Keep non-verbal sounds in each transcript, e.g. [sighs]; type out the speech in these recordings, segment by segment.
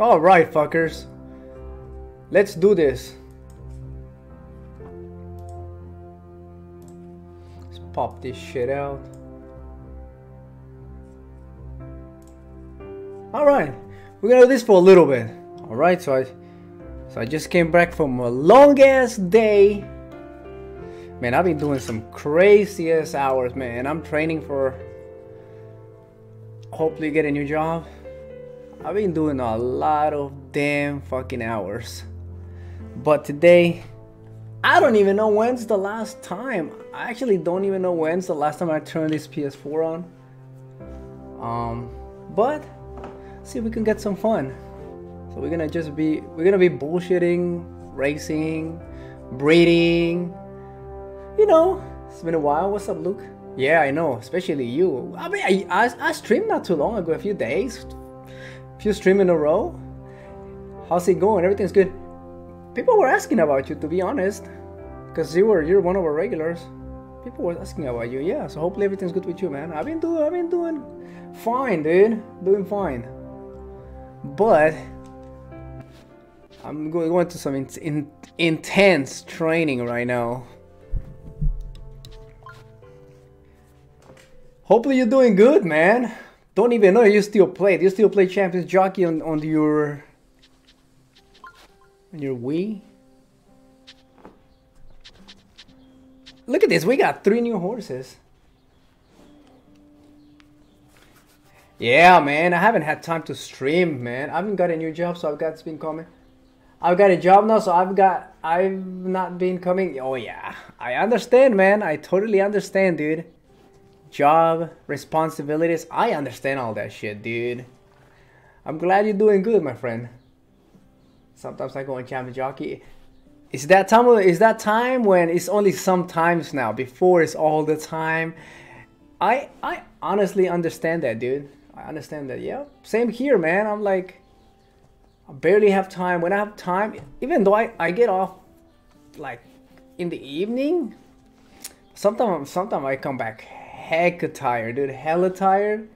Alright, fuckers. Let's do this. Let's pop this shit out. Alright, we're gonna do this for a little bit. Alright, so I so I just came back from a long ass day. Man, I've been doing some crazy ass hours, man. I'm training for hopefully get a new job. I've been doing a lot of damn fucking hours. But today, I don't even know when's the last time. I actually don't even know when's the last time I turned this PS4 on. Um, but see if we can get some fun. So we're gonna just be we're gonna be bullshitting, racing, breeding. You know, it's been a while. What's up, Luke? Yeah, I know, especially you. I mean, I, I, I streamed not too long ago, a few days, few stream in a row. How's it going? Everything's good. People were asking about you, to be honest, because you were you're one of our regulars. People were asking about you. Yeah, so hopefully everything's good with you, man. I've been doing I've been doing fine, dude. Doing fine. But I'm going, going to some in, in, intense training right now. Hopefully you're doing good, man. Don't even know you still play. Do you still play Champions Jockey on, on your on your Wii? Look at this, we got three new horses. Yeah, man, I haven't had time to stream, man. I haven't got a new job, so I've got been coming. I've got a job now, so I've got I've not been coming. Oh yeah, I understand, man. I totally understand, dude. Job responsibilities. I understand all that shit, dude. I'm glad you're doing good, my friend. Sometimes I go on champion jockey. Is that time? Is that time when it's only sometimes now? Before it's all the time. I I honestly understand that, dude. I understand that. Yeah, same here, man. I'm like I barely have time. When I have time, even though I, I get off like in the evening, sometimes sometimes I come back hecka tired, dude, hella tired.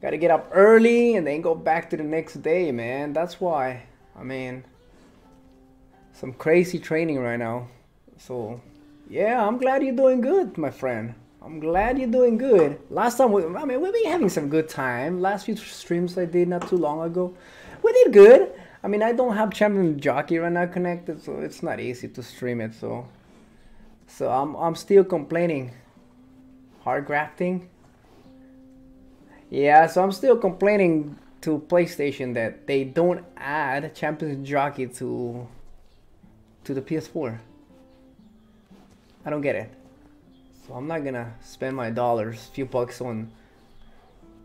Gotta get up early and then go back to the next day, man. That's why. I mean, some crazy training right now. So, yeah, I'm glad you're doing good, my friend. I'm glad you're doing good. Last time, we, I mean, we've been having some good time. Last few streams I did not too long ago, we did good. I mean, I don't have champion jockey right now connected, so it's not easy to stream it. So, so I'm I'm still complaining. Hard grafting. Yeah, so I'm still complaining to PlayStation that they don't add Champions jockey to to the PS4. I don't get it. So I'm not gonna spend my dollars, few bucks on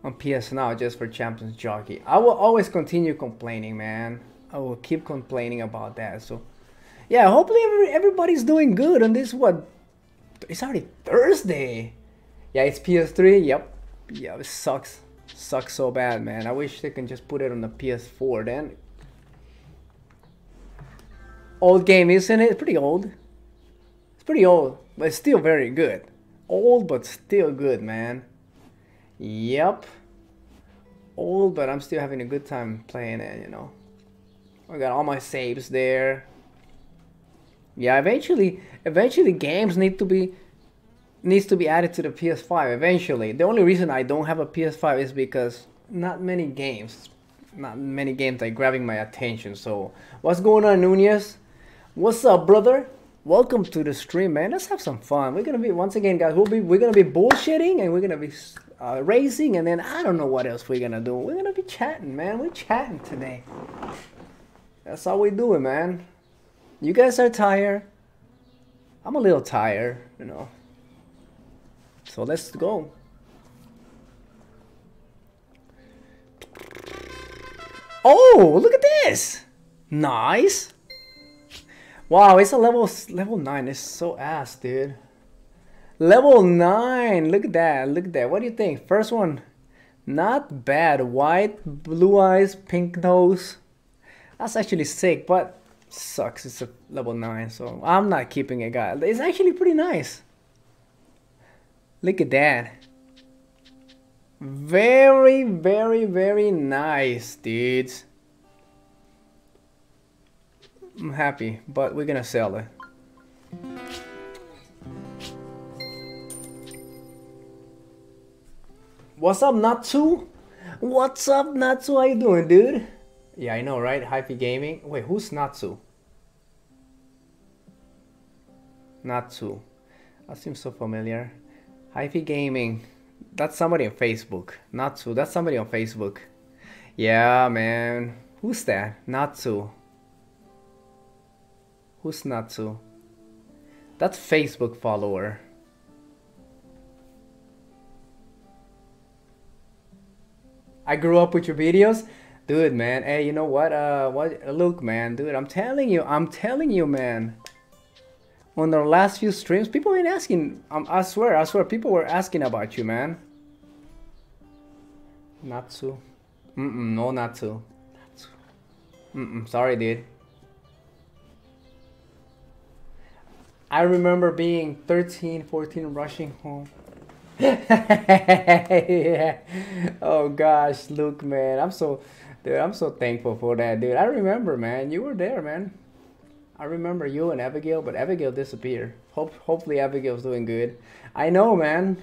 on PS Now just for Champions Jockey. I will always continue complaining, man. I will keep complaining about that. So, yeah, hopefully every, everybody's doing good on this. What? It's already Thursday. Yeah, it's PS3. Yep. Yeah, it sucks. Sucks so bad, man. I wish they can just put it on the PS4 then. Old game, isn't it? It's pretty old. It's pretty old, but it's still very good. Old, but still good, man. Yep. Old, but I'm still having a good time playing it, you know. I got all my saves there. Yeah, eventually, eventually games need to be needs to be added to the PS5 eventually. The only reason I don't have a PS5 is because not many games, not many games are grabbing my attention. So, what's going on, Nunez? What's up, brother? Welcome to the stream, man. Let's have some fun. We're gonna be once again, guys. We'll be we're gonna be bullshitting and we're gonna be uh, racing, and then I don't know what else we're gonna do. We're gonna be chatting, man. We're chatting today. That's all we're doing, man. You guys are tired. I'm a little tired, you know. So let's go. Oh, look at this! Nice. Wow, it's a level level nine. It's so ass, dude. Level 9. Look at that. Look at that. What do you think? First one. Not bad. White, blue eyes, pink nose. That's actually sick, but sucks. It's a level 9, so I'm not keeping it, guys. It's actually pretty nice. Look at that. Very, very, very nice, dudes. I'm happy, but we're gonna sell it. What's up, Natsu? What's up, Natsu? How you doing, dude? Yeah, I know, right? Hyphy Gaming. Wait, who's Natsu? Natsu. That seems so familiar. Hyphy Gaming. That's somebody on Facebook. Natsu. That's somebody on Facebook. Yeah, man. Who's that? Natsu. Who's Natsu? That's Facebook follower. I grew up with your videos. Dude, man. Hey, you know what? Uh, what? Look, man. Dude, I'm telling you. I'm telling you, man. On our last few streams, people been asking. Um, I swear, I swear, people were asking about you, man. Natsu. Mm-mm, no Natsu. Natsu. Mm-mm, sorry, dude. I remember being 13, 14, rushing home. yeah. [laughs] Oh gosh, Luke, man, I'm so, dude, I'm so thankful for that, dude. I remember, man, you were there, man. I remember you and Abigail, but Abigail disappeared. Hope, hopefully Abigail's doing good. I know, man.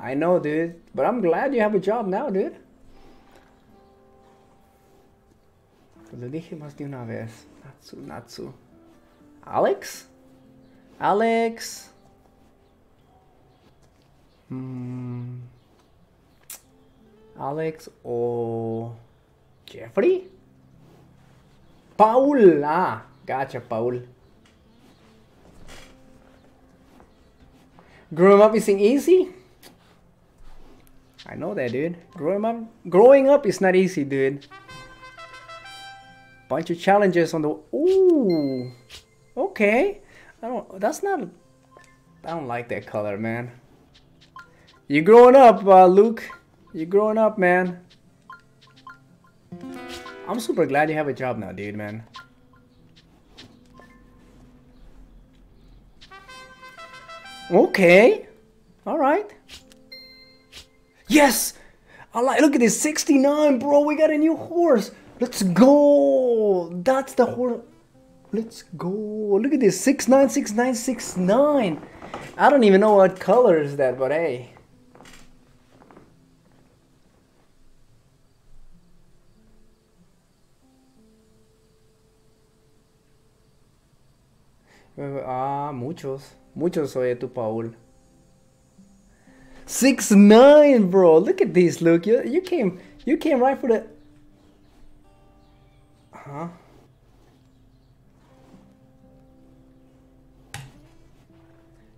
I know, dude. But I'm glad you have a job now, dude. Lo dije más de una vez. Natsu, Natsu. Alex? Alex. Hmm. Alex o Jeffrey? Paul. Gotcha, Paul. Growing up isn't easy? I know that, dude. Growing up, growing up is not easy, dude. Bunch of challenges on the. Ooh. Okay. I don't. That's not. I don't like that color, man. You're growing up, uh, Luke. You're growing up, man. I'm super glad you have a job now, dude, man. Okay. All right. Yes. I like. Look at this, 69, bro. We got a new horse. Let's go. That's the horse. Let's go. Look at this. 696969. I don't even know what color is that, but hey. Ah, muchos. Muchos oye tu Paul. Six nine, bro. Look at this. Look, you you came you came right for the. Huh?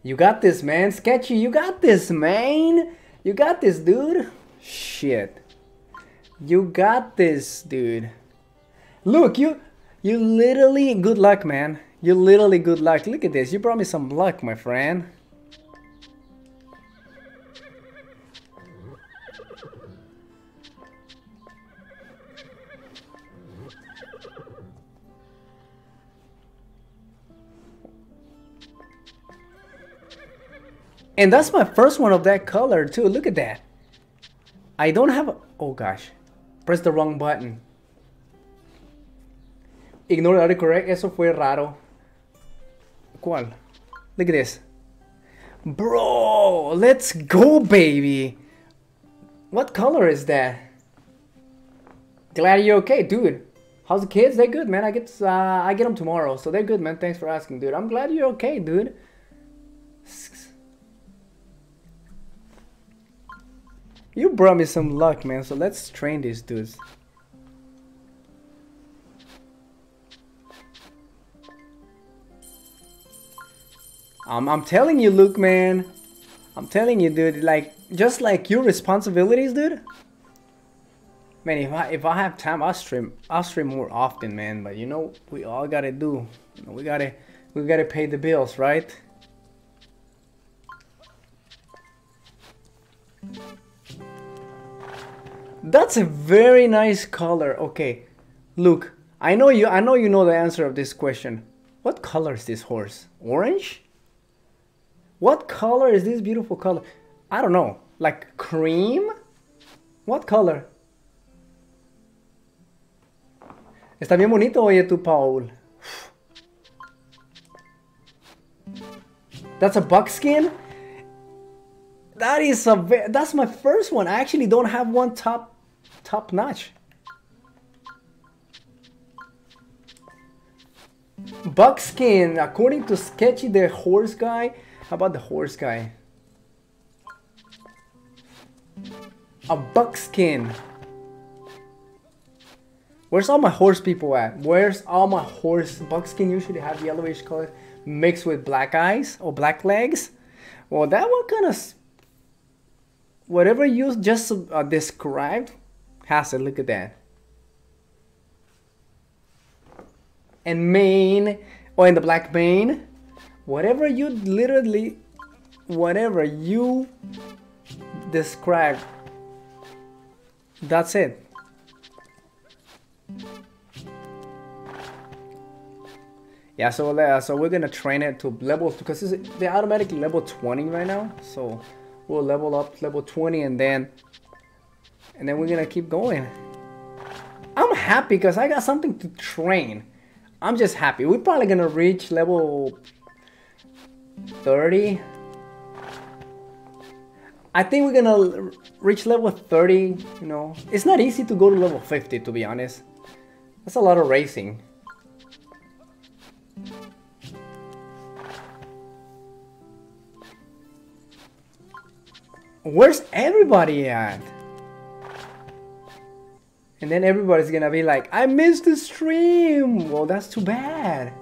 You got this, man. Sketchy, you got this, man. You got this, dude. Shit. You got this, dude. Look, you you literally good luck, man. You literally good luck. Look at this. You brought me some luck, my friend. And that's my first one of that color too. Look at that. I don't have a... Oh gosh. Press the wrong button. Ignore autocorrect. Eso fue raro. ¿Cuál? Look at this. Bro, let's go, baby. What color is that? Glad you're okay, dude. How's the kids? They're good, man. I get uh, I get them tomorrow, so they're good, man. Thanks for asking, dude. I'm glad you're okay, dude. You brought me some luck, man, so let's train these dudes. I'm telling you, Luke, man. I'm telling you, dude. Like, just like your responsibilities, dude. Man, if I if I have time, I'll stream. I'll stream more often, man. But you know, we all gotta do. You know, we gotta we gotta pay the bills, right? That's a very nice color. Okay, Luke. I know you. I know you know the answer of this question. What color is this horse? Orange? What color is this beautiful color? I don't know. Like cream? What color? Está bien bonito, oye tú, Paul. That's a buckskin? That is a that's my first one. I actually don't have one top top notch. Buckskin, according to Sketchy the horse guy. How about the horse guy? A buckskin. Where's all my horse people at? Where's all my horse? Buckskin usually have yellowish color mixed with black eyes or black legs. Well, that one kind of whatever you just uh, described has it. Look at that. And mane, or in the black mane, whatever you literally, whatever you describe, that's it. Yeah, so uh, so we're gonna train it to level because they're automatically level 20 right now. So we'll level up level 20 and then and then we're gonna keep going. I'm happy because I got something to train. I'm just happy. We're probably gonna reach level 30. I think we're gonna reach level 30, you know. It's not easy to go to level 50 to be honest. That's a lot of racing. Where's everybody at? And then everybody's gonna be like, I missed the stream! Well, that's too bad.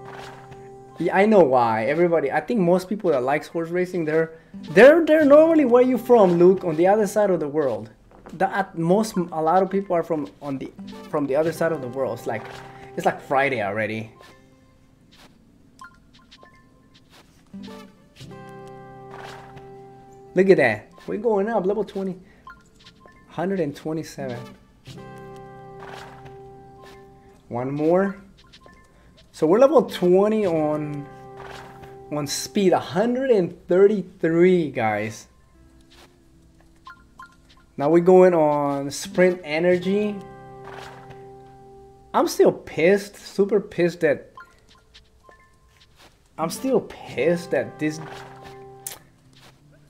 Yeah, I know why. Everybody, I think most people that likes horse racing, they're they're they're normally where you from, Luke, on the other side of the world. That most a lot of people are from on the from the other side of the world. It's like it's like Friday already. Look at that. We're going up, level 20. 127. One more. So we're level 20 on on speed 133 guys. Now we're going on sprint energy. I'm still pissed, super pissed that I'm still pissed that this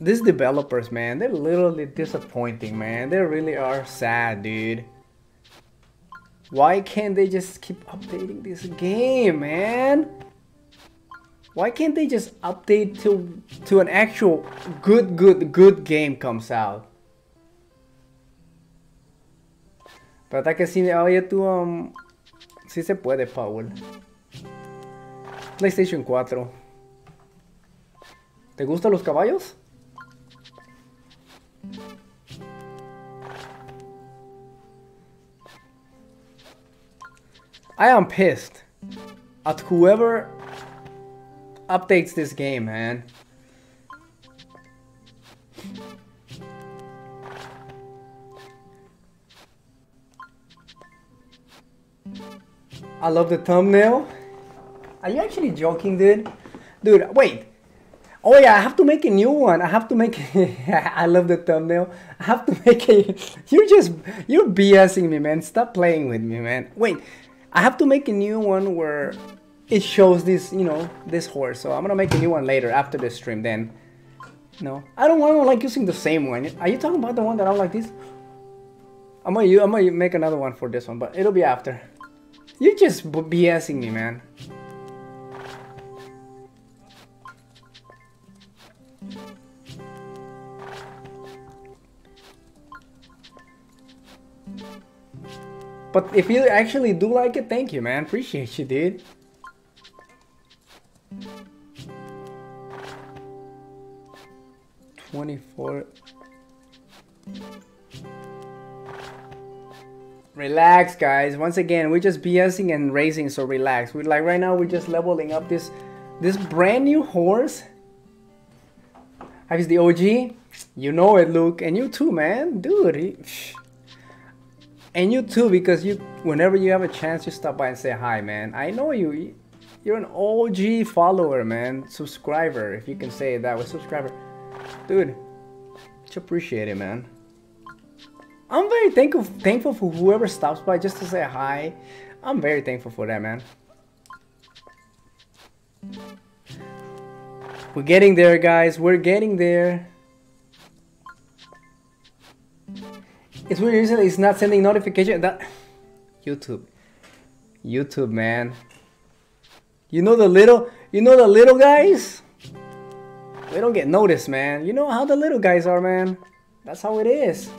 these developers, man, they're literally disappointing, man. They really are sad, dude. Why can't they just keep updating this game, man? Why can't they just update to to an actual good, good, good game comes out? Trata que sí, oye tú, um, sí se puede, Paul. PlayStation 4. ¿Te gustan los caballos? I am pissed at whoever updates this game, man. I love the thumbnail. Are you actually joking, dude? Dude, wait. Oh yeah, I have to make a new one. I have to make. [laughs] I love the thumbnail. I have to [laughs] make a. You're just you're BSing me, man. Stop playing with me, man. Wait, I have to make a new one where it shows this, you know, this horse. So I'm gonna make a new one later after the stream. Then, no, I don't want to like using the same one. Are you talking about the one that I like this? I'm gonna I'm gonna make another one for this one, but it'll be after. You're just BSing me, man. But if you actually do like it, thank you, man. Appreciate you, dude. Twenty-four. Relax, guys. Once again, we're just BSing and racing, so relax. We're like right now, we're just leveling up this this brand new horse. Have the OG? You know it, Luke, and you too, man, dude. He, and you too, because you, whenever you have a chance, you stop by and say hi, man. I know you. You're an OG follower, man. Subscriber, if you can say it that way. Subscriber. Dude, much appreciate it, man. I'm very thankful thankful for whoever stops by just to say hi. I'm very thankful for that, man. We're getting there, guys. We're getting there. It's weird recently it's not sending notification that YouTube. YouTube man. You know the little you know the little guys? We don't get noticed, man. You know how the little guys are, man. That's how it is.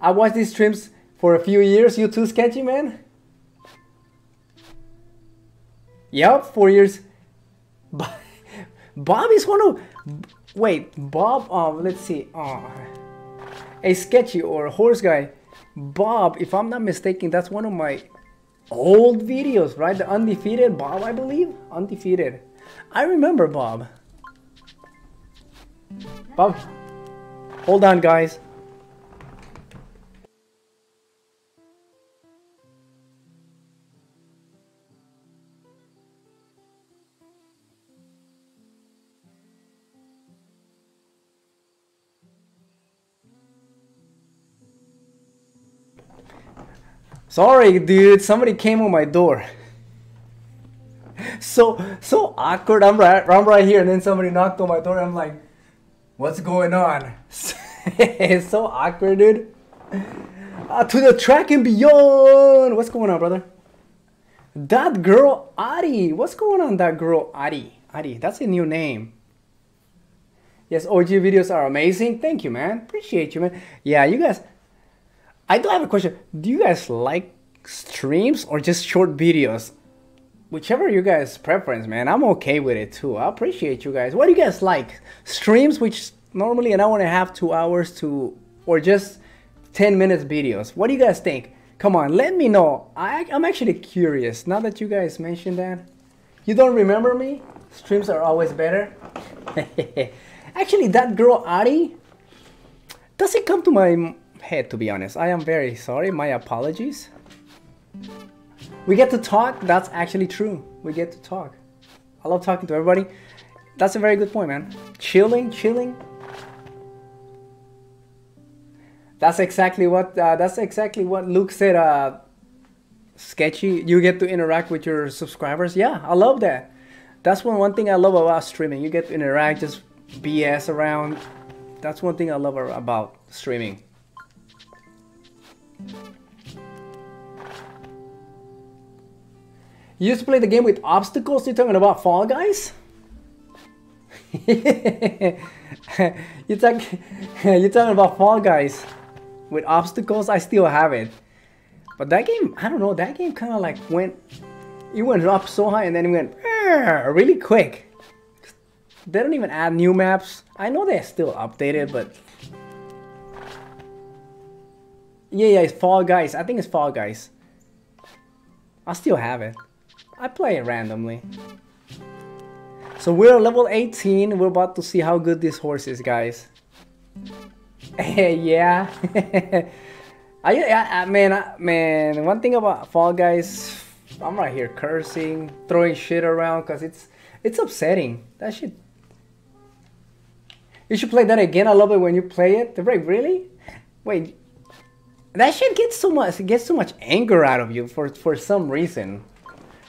I watched these streams for a few years. You too, Sketchy, man? Yep, four years. [laughs] Bob is one of... Wait, Bob, um, let's see. Uh, a Sketchy or a Horse Guy. Bob, if I'm not mistaken, that's one of my old videos, right? The Undefeated Bob, I believe? Undefeated. I remember Bob. Bob, hold on, guys. Sorry, dude. Somebody came on my door. So so awkward. I'm right. I'm right here, and then somebody knocked on my door. I'm like, "What's going on?" it's [laughs] so awkward, dude. Uh, to the track and beyond. What's going on, brother? That girl Ari. What's going on, that girl Ari? Ari. That's a new name. Yes, OG videos are amazing. Thank you, man. Appreciate you, man. Yeah, you guys. I do have a question. Do you guys like streams or just short videos? Whichever you guys preference, man. I'm okay with it too. I appreciate you guys. What do you guys like? Streams, which normally an hour and a half, two hours to, or just 10 minutes videos. What do you guys think? Come on, let me know. I, I'm actually curious. Now that you guys mentioned that. You don't remember me? Streams are always better. [laughs] actually, that girl Ari, does it come to my head, to be honest. I am very sorry. My apologies. We get to talk. That's actually true. We get to talk. I love talking to everybody. That's a very good point, man. Chilling, chilling. That's exactly what. Uh, that's exactly what Luke said. Uh, sketchy. You get to interact with your subscribers. Yeah, I love that. That's one one thing I love about streaming. You get to interact, just BS around. That's one thing I love about streaming. You used to play the game with obstacles? You're talking about Fall Guys? [laughs] you talk, [laughs] you're talking about Fall Guys with obstacles? I still have it. But that game, I don't know, that game kind of like went, it went up so high and then it went really quick. They don't even add new maps. I know they're still updated, but... Yeah, yeah, it's Fall Guys. I think it's Fall Guys. I still have it. I play it randomly. So we're level 18. We're about to see how good this horse is, guys. [laughs] yeah. [laughs] I, I, I, man, I, man, one thing about Fall Guys, I'm right here cursing, throwing shit around because it's it's upsetting. That shit. You should play that again. I love it when you play it. Wait, really? Wait, that shit gets so much it gets so much anger out of you for for some reason.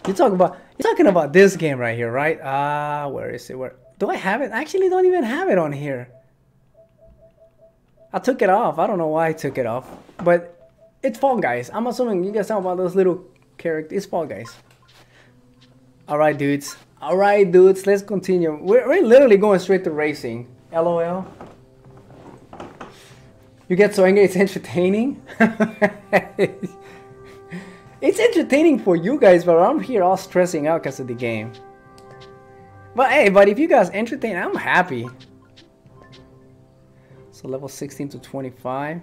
You talk about you're talking about this game right here, right? Ah, uh, where is it? Where do I have it? I actually don't even have it on here. I took it off. I don't know why I took it off, but it's Fall Guys. I'm assuming you guys know about those little characters. It's Fall Guys. All right, dudes. All right, dudes. Let's continue. We're, we're literally going straight to racing. LOL. You get so angry. It's entertaining. [laughs] It's entertaining for you guys, but I'm here all stressing out because of the game. But hey, but if you guys entertain, I'm happy. So level 16 to 25.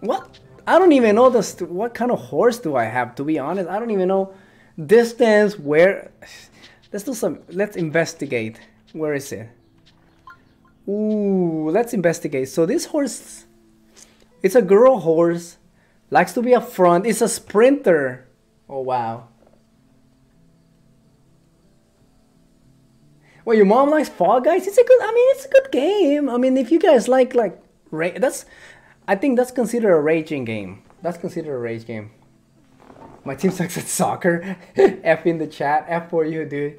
What? I don't even know this. What kind of horse do I have? To be honest, I don't even know distance. Where? [sighs] Let's do some. Let's investigate. Where is it? Ooh, let's investigate. So this horse, it's a girl horse. Likes to be up front. It's a sprinter. Oh, wow. Well, your mom likes Fall Guys. It's a good. I mean, it's a good game. I mean, if you guys like like that's, I think that's considered a raging game. That's considered a rage game. My team sucks at soccer. [laughs] F in the chat. F for you, dude.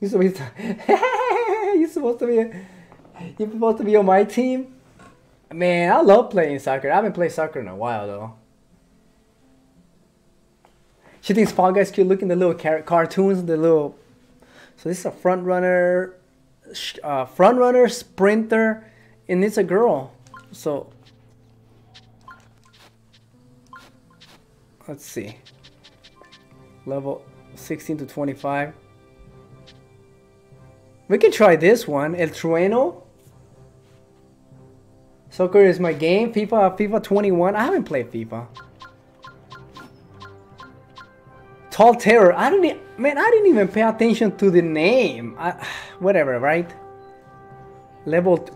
You're supposed to, [laughs] you're supposed to be, you're supposed to be on my team. Man, I love playing soccer. I haven't played soccer in a while though. She thinks Fall Guys cute. Looking the little car- cartoons, the little. So this is a front runner, uh, front runner, sprinter, and it's a girl. So let's see. Level 16 to 25. We can try this one, El Trueno. Soccer is my game. FIFA, FIFA 21. I haven't played FIFA. Tall Terror. I don't. man, I didn't even pay attention to the name. I, [sighs] whatever, right? Level.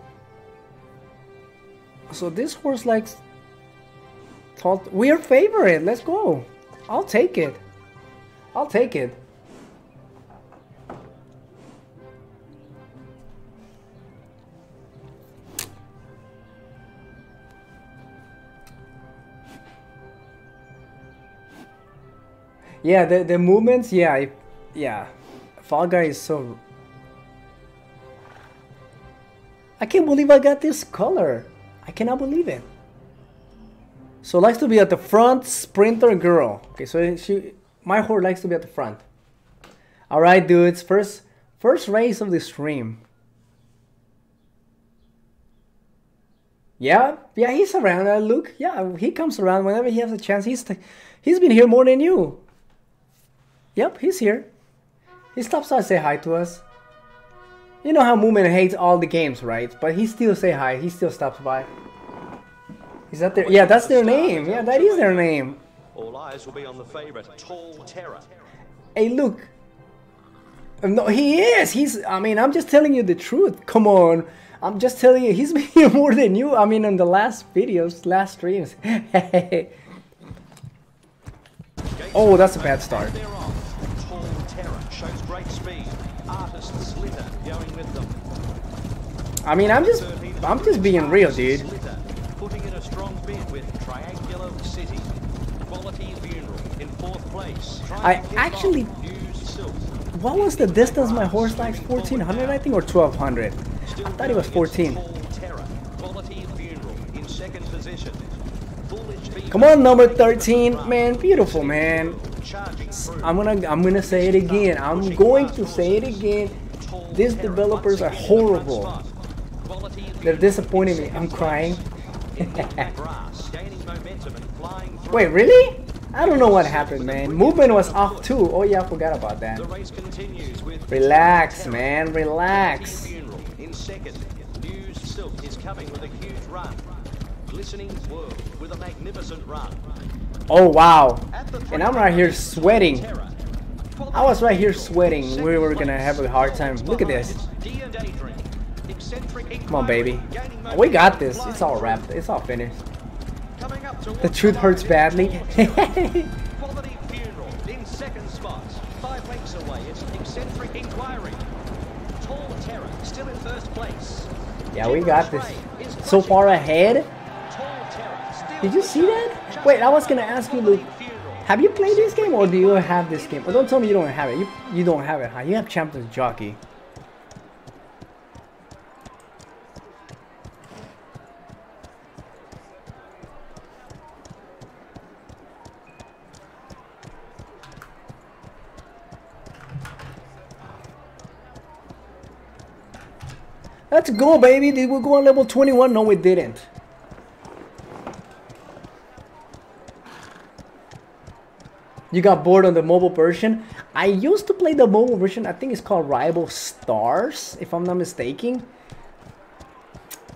so this horse likes. Tall. We're favorite. Let's go. I'll take it. I'll take it. Yeah, the the movements, yeah, I, yeah. Fall Guy is so. I can't believe I got this color. I cannot believe it. So likes to be at the front, sprinter girl. Okay, so she, my horse likes to be at the front. All right, dudes. First, first race of the stream. Yeah, yeah, he's around. Uh, Luke, yeah, he comes around whenever he has a chance. He's he's been here more than you. Yep, he's here. He stops by to say hi to us. You know how Moomin hates all the games, right? But he still say hi. He still stops by. Is that their? Yeah, that's their name. Yeah, that is their name. All eyes will be on the favorite, Tall Terror. Hey, look. No, he is. He's. I mean, I'm just telling you the truth. Come on. I'm just telling you, he's [laughs] been here more than you. I mean, in the last videos, last streams. [laughs] oh, that's a bad start. I mean, I'm just, I'm just being real, dude. Putting in a strong bid with Triangular City. Quality funeral in fourth place. I actually, what was the distance my horse likes? 1400, I think, or 1200. I thought it was 14. Come on, number 13, man, beautiful, man. I'm gonna, I'm gonna say it again. I'm going to say it again. These developers are horrible. They're disappointing me. I'm crying. [laughs] Wait, really? I don't know what happened, man. Movement was off too. Oh yeah, I forgot about that. Relax, man. Relax. Glistening with a magnificent run. Oh wow. And I'm right here sweating. I was right here sweating. We were gonna have a hard time. Look at this. Come on, baby. We got this. It's all wrapped. It's all finished. The truth hurts badly. [laughs] Quality funeral in second spot. Five lengths away. It's eccentric inquiry. Tall terror still in first place. Yeah, we got this. So far ahead. Did you see that? Wait, I was gonna ask you, Luke. Have you played this game or do you have this game? Or don't tell me you don't have it. You you don't have it, huh? You have Champions Jockey. Let's go, baby. Did we go on level 21? No, we didn't. You got bored on the mobile version? I used to play the mobile version. I think it's called Rival Stars, if I'm not mistaken.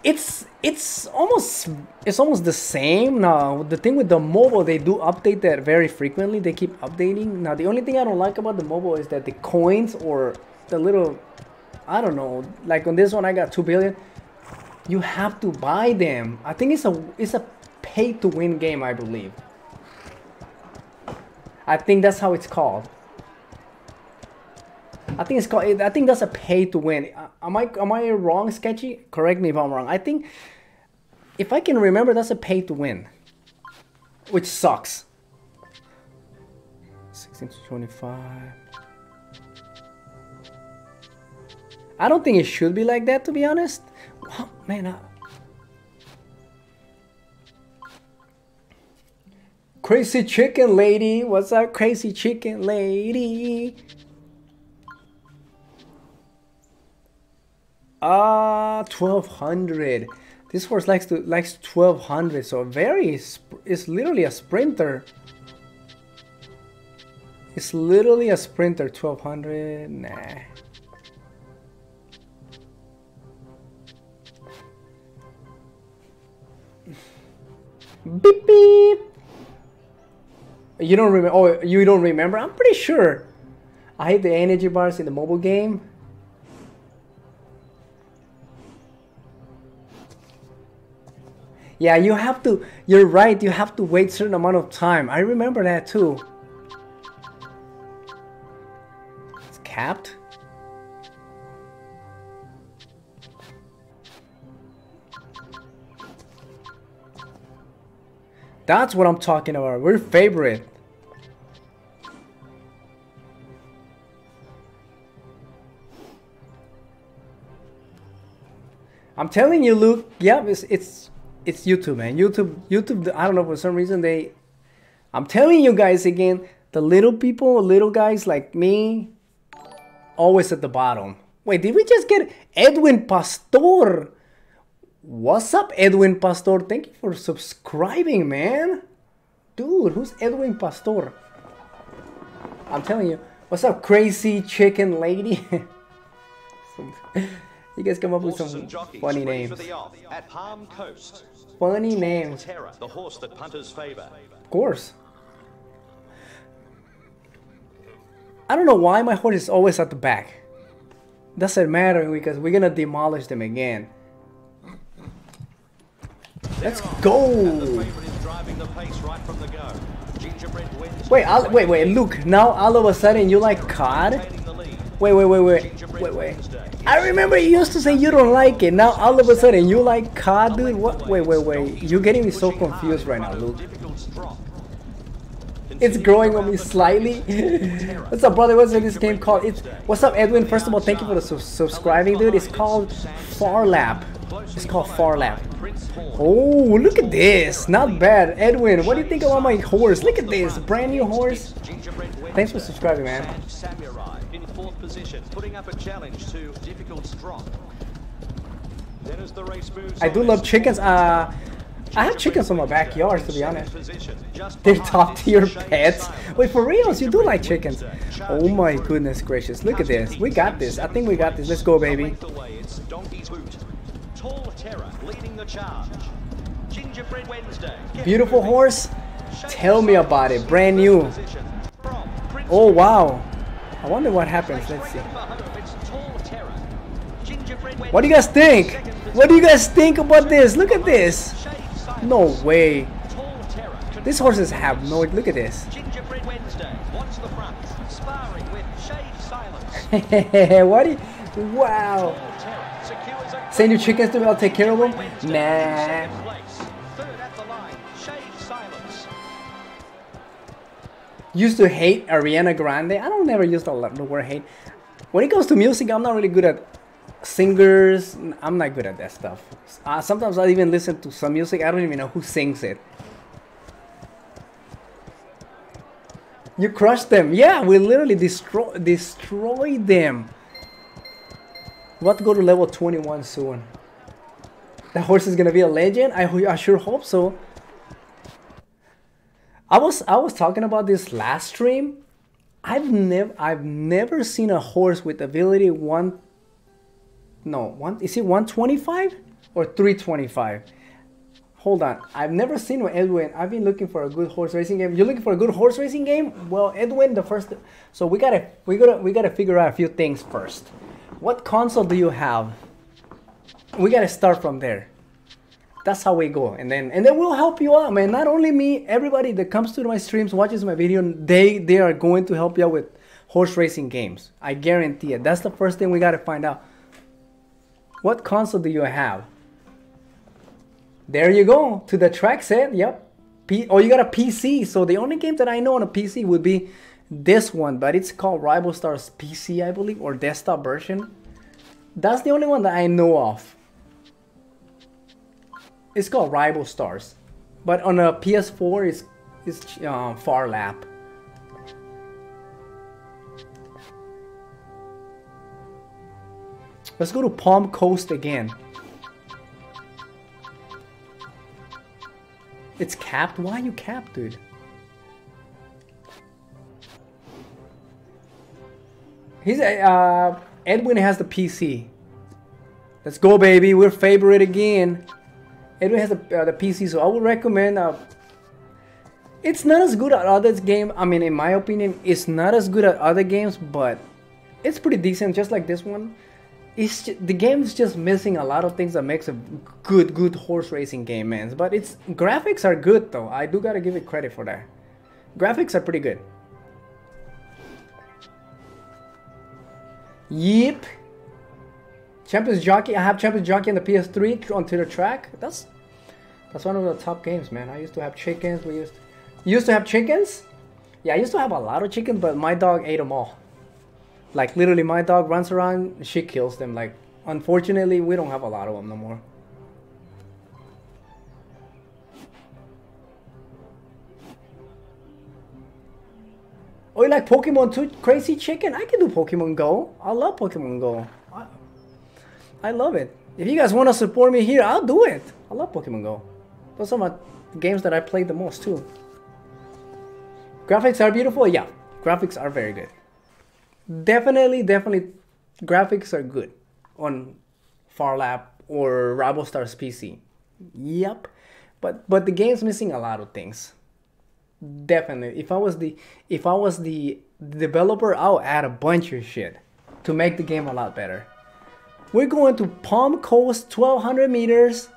It's it's almost it's almost the same. Now the thing with the mobile, they do update that very frequently. They keep updating. Now the only thing I don't like about the mobile is that the coins or the little I don't know. Like on this one, I got two billion. You have to buy them. I think it's a it's a pay to win game. I believe. I think that's how it's called. I think it's called. I think that's a pay to win. Uh, Am I am I wrong, sketchy? Correct me if I'm wrong. I think if I can remember, that's a pay to win, which sucks. 16 to 25. I don't think it should be like that, to be honest. Man, I, Crazy chicken lady, what's up, crazy chicken lady? Ah, twelve hundred. This horse likes to likes twelve hundred, so very. It's literally a sprinter. It's literally a sprinter. Twelve hundred, nah. Beep beep. You don't remember? Oh, you don't remember? I'm pretty sure. I hate the energy bars in the mobile game. Yeah, you have to. You're right. You have to wait certain amount of time. I remember that too. It's capped. That's what I'm talking about. We're favorite. I'm telling you, Luke. Yeah, it's it's it's YouTube, man. YouTube, YouTube. I don't know for some reason they. I'm telling you guys again. The little people, little guys like me, always at the bottom. Wait, did we just get Edwin Pastor? What's up, Edwin Pastor? Thank you for subscribing, man. Dude, who's Edwin Pastor? I'm telling you. What's up, crazy chicken lady? [laughs] You guys come up with some funny names. for the off at Palm Coast. Funny names. The horse that punters favour. Of course. I don't know why my horse is always at the back. Doesn't matter because we're gonna demolish them again. Gingerbread wins. Wait, I'll, wait, wait, Luke. Now all of a sudden you like cod? Maintaining the lead. Wait, wait, wait, wait, wait, wait. I remember you used to say you don't like it. Now all of a sudden you like cod, dude. What? Wait, wait, wait. You're getting me so confused right now, Luke. It's growing on me slightly. [laughs] what's up, brother? What's in this game called? It's what's up, Edwin? First of all, thank you for the su- subscribing, dude. It's called Phar Lap. It's called Phar Lap. Oh, look at this. Not bad, Edwin. What do you think about my horse? Look at this, brand new horse. Thanks for subscribing, man. In fourth position, putting up a challenge to difficult strong. I do love chickens. Uh, I have chickens in my backyard, to be honest. They're top tier pets. Wait, for reals? You do like chickens? Oh my goodness gracious! Look at this. We got this. I think we got this. Let's go, baby. Tall Terror leading the charge. Gingerbread Wednesday. Beautiful horse. Tell me about it. Brand new. position. From Prince Oh wow. I wonder what happens. Let's see. ready for home, it's Tall Terror. Gingerbread What do you guys think? What do you guys think about this? Look at this. No way. These horses have no. Look at this. Gingerbread Wednesday. Watch the front. Sparring with Shade Silence. [laughs] what? Do you, wow. Tall Terror secures a Send your chickens to me. I'll take care of them. Nah. used to hate Ariana Grande. I don't never use the, the word hate. When it comes to music, I'm not really good at singers. I'm not good at that stuff. Uh, sometimes I even listen to some music. I don't even know who sings it. You crushed them. Yeah, we literally destroy destroyed them. We have to go to level 21 soon. That horse is gonna be a legend. I, I sure hope so. I was I was talking about this last stream. I've never I've never seen a horse with ability one. No one is it one twenty five or three twenty five? Hold on, I've never seen one Edwin. I've been looking for a good horse racing game. You're looking for a good horse racing game? Well, Edwin, the first. So we gotta we gotta we gotta figure out a few things first. What console do you have? We gotta start from there that's how we go and then and then we'll help you out man not only me everybody that comes to my streams watches my video they they are going to help you out with horse racing games. I guarantee it. That's the first thing we got to find out. What console do you have? There you go. To the track set. Yep. P oh, you got a PC. So the only game that I know on a PC would be this one, but it's called Rival Stars PC, I believe, or desktop version. That's the only one that I know of. It's called Rival Stars, but on a PS4, it's it's uh, Phar Lap. Let's go to Palm Coast again. It's capped? Why are you capped, dude? He's uh Edwin has the PC. Let's go, baby. We're favorite again. Edwin has the, uh, the PC, so I would recommend. Uh, it's not as good at other games. I mean, in my opinion, it's not as good at other games, but it's pretty decent, just like this one. It's just, the game is just missing a lot of things that makes a good, good horse racing game, man. But its graphics are good, though. I do gotta give it credit for that. Graphics are pretty good. Yep. Champions Jockey. I have Champions Jockey on the PS3 onto the track. That's that's one of the top games, man. I used to have chickens. We used to, used to have chickens. Yeah, I used to have a lot of chickens, but my dog ate them all. Like literally, my dog runs around, she kills them. Like, unfortunately, we don't have a lot of them no more. Oh, you like Pokemon too? Crazy Chicken? I can do Pokemon Go. I love Pokemon Go. I, love it. If you guys want to support me here, I'll do it. I love Pokemon Go. Those are my games that I play the most too. Graphics are beautiful? Yeah, graphics are very good. Definitely, definitely, graphics are good on Phar Lap or Stars PC. Yep, but but the game's missing a lot of things. Definitely, if I was the if I was the developer, I'll add a bunch of shit to make the game a lot better. We're going to Palm Coast, 1200 meters.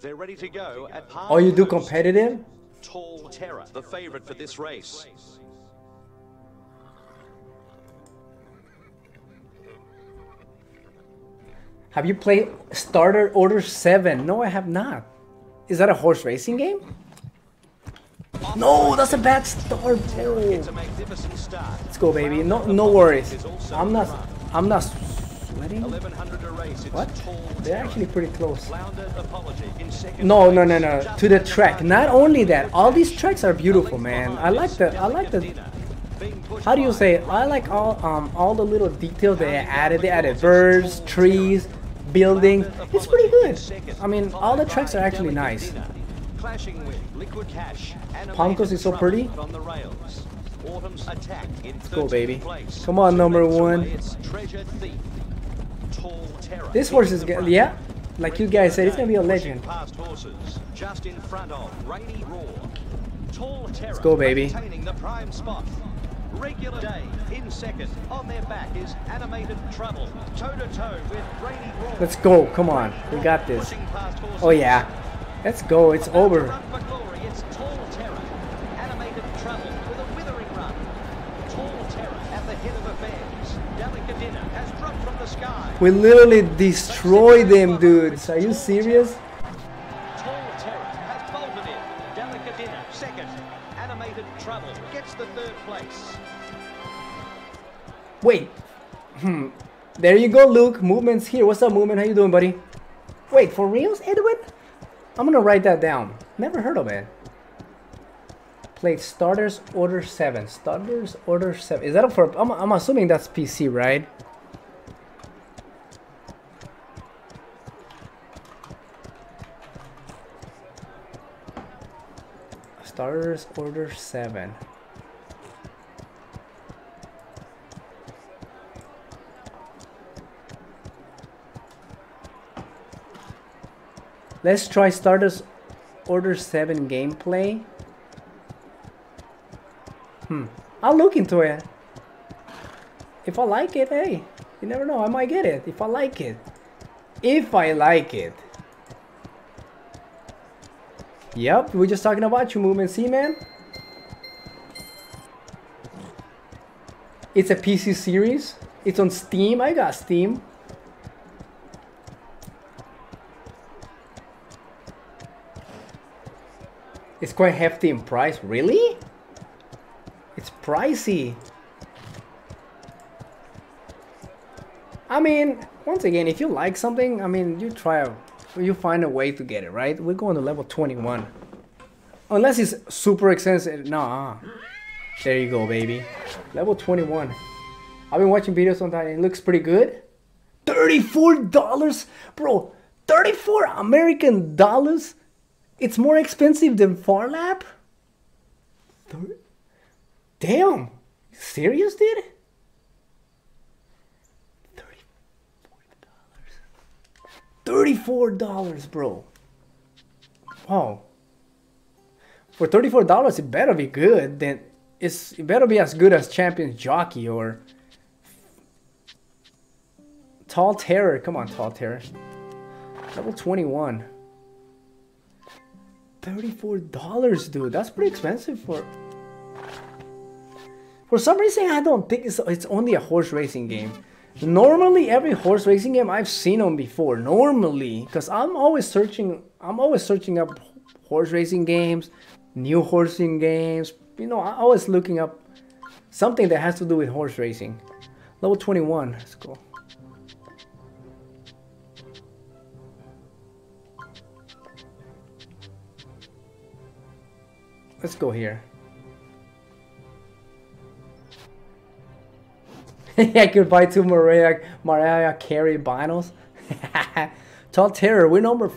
They're ready to go at Palm Oh, you do competitive? Tall Terror, the favorite for this race. Have you played Starter Order 7? No, I have not. Is that a horse racing game? No, that's a bad start, bro. Let's go, baby. No, no worries. I'm not. I'm not sweating. What? They're actually pretty close. No, no, no, no. To the track. Not only that, all these tracks are beautiful, man. I like the. I like the. How do you say it? I like all um all the little details they added. They added birds, trees, buildings. It's pretty good. I mean, all the tracks are actually nice. Coast is so pretty. Let's go, baby. Come on, number one. This horse is good. Yeah, like you guys said, it's gonna be a legend. Let's go, baby. Regular day in second. On their back is animated trouble. Toe to toe with Rainy Roar. Let's go. Come on. We got this. Oh yeah. Let's go. It's over. It's Tall Terror. Animated trouble with a withering run. Tall Terror at the head of affairs. Delicadina has dropped from the sky. We literally destroy them, dudes. Are you serious? Wait. Hmm. There you go, Luke. Movement's here. What's up, Movement? How you doing, buddy? Wait, for reals, Edwin? I'm gonna write that down. Never heard of it. Played Starters Order 7. Starters Order 7. Is that for... I'm, I'm assuming that's PC, right? Starters Order 7. Let's try Starters Order 7 gameplay. Hmm. I'll look into it. If I like it, hey, you never know, I might get it. If I like it. If I like it. Yep, we're just talking about your movement, see man? It's a PC series. It's on Steam. I got Steam. It's quite hefty in price. Really? It's pricey. I mean, once again, if you like something, I mean, you try, you find a way to get it, right? We're going to level 21. Unless it's super expensive. Nah. There you go, baby. Level 21. I've been watching videos on that and it looks pretty good. $34? Bro, 34 American dollars? It's more expensive than Phar Lap? Damn. Serious, dude? $34. $34, bro. Wow. For $34, it better be good. Then it's it better be as good as Champions Jockey or Tall Terror. Come on, Tall Terror. Level 21. $34, dude. That's pretty expensive for... For some reason, I don't think it's, it's only a horse racing game. Normally, every horse racing game, I've seen them before. Normally. Because I'm always searching... I'm always searching up horse racing games, new horsing games. You know, I'm always looking up something that has to do with horse racing. Level 21. Let's go. Let's go here. I could buy two Mariah Mariah Carey vinyls. [laughs] Tall Terror, we're number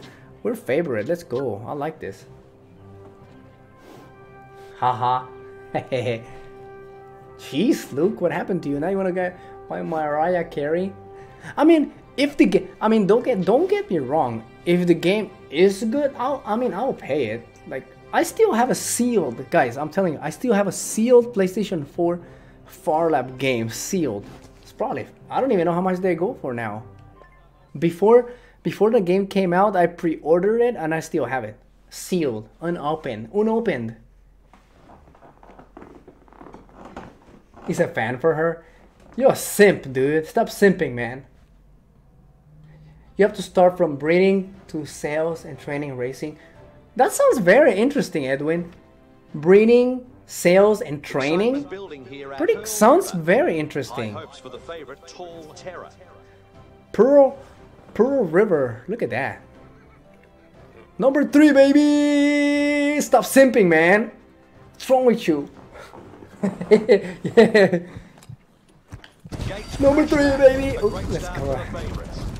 we're favorite. Let's go. I like this. Haha. [laughs] Jeez, Luke, what happened to you? Now you wanna get buy Mariah Carey? I mean, if the game, I mean, don't get don't get me wrong. If the game is good, I'll I mean I'll pay it. Like I still have a sealed, guys, I'm telling you, I still have a sealed PlayStation 4 Phar Lap game, sealed. It's probably, I don't even know how much they go for now. Before, before the game came out, I pre-ordered it and I still have it. Sealed, unopened, unopened. He's a fan for her. You're a simp, dude. Stop simping, man. You have to start from breeding to sales and training racing. That sounds very interesting, Edwin. Breeding, sales, and training. Pretty sounds very interesting. Pearl, Pearl River. Look at that. Number three, baby. Stop simping, man. What's wrong with you? [laughs] yeah. Number three, baby. Let's go.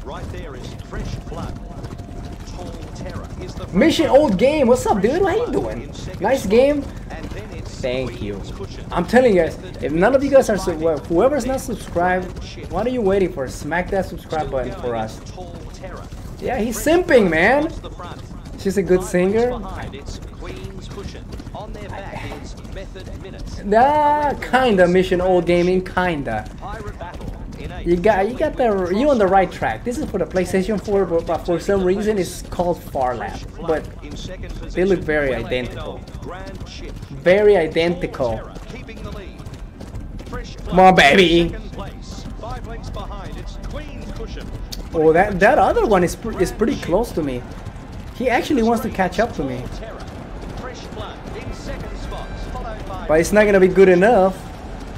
Right there is fresh blood. Mission old game. What's up, dude? How you doing? Nice game. Thank you. I'm telling you guys, if none of you guys are, whoever's not subscribed, what are you waiting for? Smack that subscribe button for us. Yeah, he's simping, man. She's a good singer. Nah, kinda mission old gaming, kinda. You got you got the you on the right track. This is for the PlayStation 4, but, but for some reason it's called Phar Lap. But they look very identical. Very identical. Come on, baby. Oh, that that other one is is pretty close to me. He actually wants to catch up to me. But it's not gonna be good enough.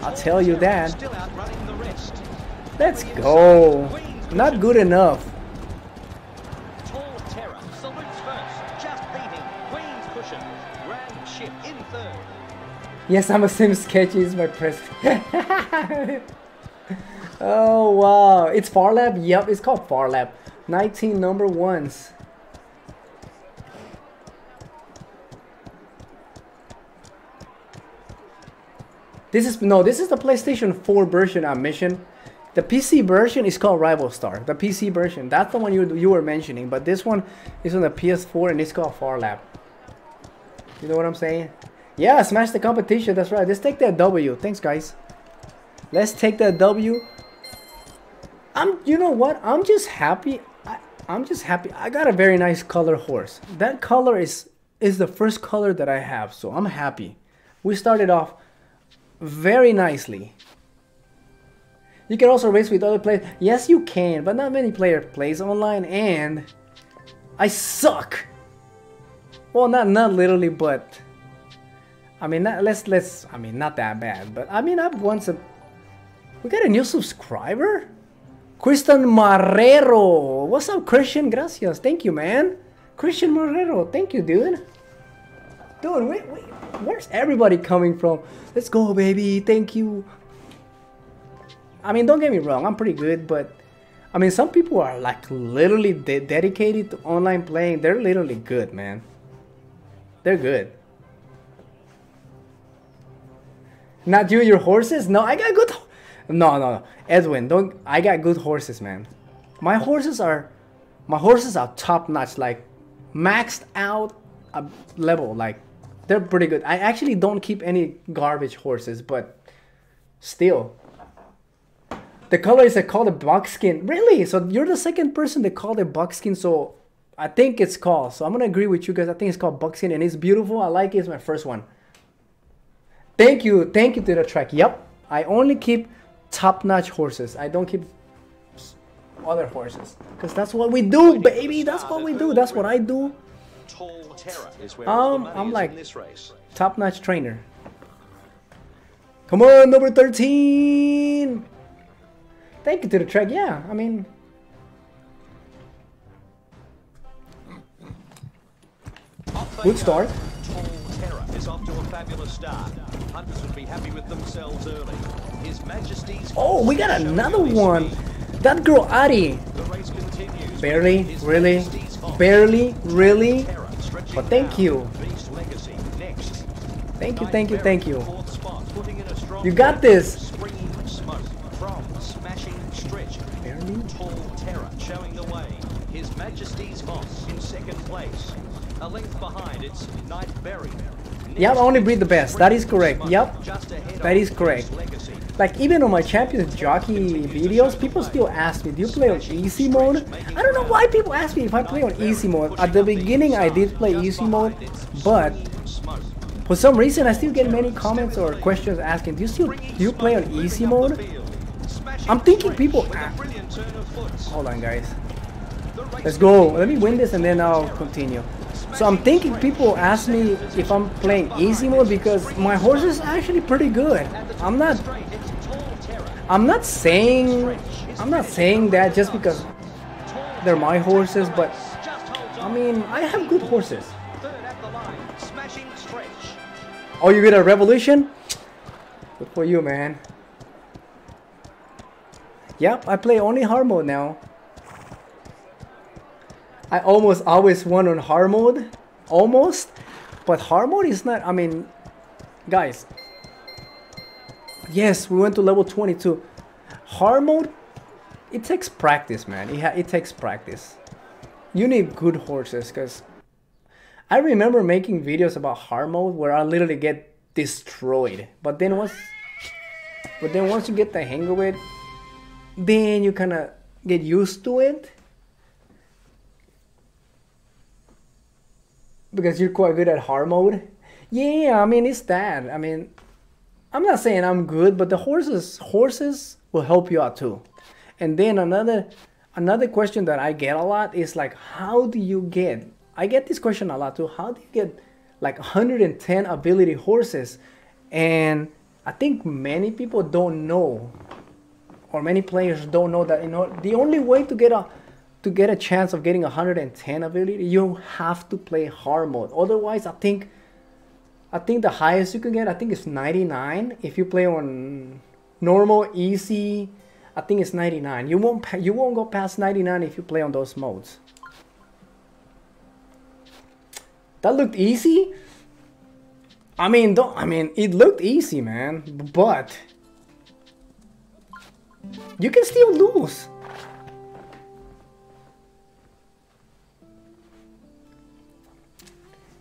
I'll tell you that. Let's go. Not good enough. Yes, I'm a Sim Sketchy is my president. [laughs] oh wow, it's Phar Lap. Yep, it's called Phar Lap. 19 number ones. This is no, this is the PlayStation 4 version of Mission. The PC version is called Rival Star. The PC version. That's the one you, you were mentioning. But this one is on the PS4 and it's called Far Phar Lap. You know what I'm saying? Yeah, smash the competition. That's right. Let's take that W. Thanks, guys. Let's take that W. I'm, you know what? I'm just happy. I, I'm just happy. I got a very nice color horse. That color is is the first color that I have. So I'm happy. We started off very nicely You can also race with other players. Yes, you can, but not many players plays online, and I suck. Well, not not literally, but I mean, not, let's let's. I mean, not that bad, but I mean, I've won some. We got a new subscriber, Christian Marrero. What's up, Christian? Gracias. Thank you, man. Christian Marrero. Thank you, dude. Dude, wait, wait. Where's everybody coming from? Let's go, baby. Thank you. I mean, don't get me wrong, I'm pretty good, but I mean, some people are like literally de dedicated to online playing. They're literally good, man. They're good. Not you, your horses? No, I got good. No, no, no, Edwin, don't. I got good horses, man. My horses are, my horses are top notch, like maxed out a level. Like they're pretty good. I actually don't keep any garbage horses, but still, the color is called a buckskin. Really? So you're the second person that called it buckskin. So I think it's called. So I'm gonna agree with you guys. I think it's called buckskin and it's beautiful. I like it. It's my first one. Thank you. Thank you to the track. Yep. I only keep top-notch horses. I don't keep other horses because that's what we do, baby. That's what we do. That's what I do. Um, I'm like top-notch trainer. Come on, number 13. Thank you to the track. Yeah, I mean. Good start. is off to a fabulous start. Hunters would be happy with themselves early. His Majesty's Oh, we got another one. That girl Ari. Barely, really, barely, really. But thank you. Thank you, thank you, thank you. You got this. Majesty's Moss in second place. A length behind, it's Nightberry. Yep, I only breed the best. That is correct. Yep, that is correct. Like even on my champions jockey videos, people still ask me, do you play on easy mode? I don't know why people ask me if I play on easy mode. At the beginning I did play easy mode, but for some reason I still get many comments or questions asking, do you still do you play on easy mode? I'm thinking people Hold on guys. Let's go. Let me win this and then I'll continue. So I'm thinking people ask me if I'm playing easy mode because my horse is actually pretty good. I'm not I'm not saying I'm not saying that just because they're my horses, but I mean I have good horses. Oh you get a revolution? Good for you man. Yep, I play only hard mode now. I almost always won on hard mode. Almost. But hard mode is not, I mean, guys. Yes, we went to level 22. Hard mode, it takes practice, man. It, it takes practice. You need good horses, because I remember making videos about hard mode where I literally get destroyed. But then once, but then once you get the hang of it, then you kind of get used to it because you're quite good at hard mode. Yeah, I mean it's that. I mean, I'm not saying I'm good, but the horses horses will help you out too. And then another another question that I get a lot is like, how do you get? I get this question a lot too. How do you get like 110 ability horses? And I think many people don't know, or many players don't know that you know the only way to get a to get a chance of getting 110 ability, you have to play hard mode. Otherwise, I think I think the highest you can get, I think is 99. If you play on normal, easy, I think it's 99. You won't you won't go past 99 if you play on those modes. That looked easy. I mean, don't I mean it looked easy, man, but you can still lose.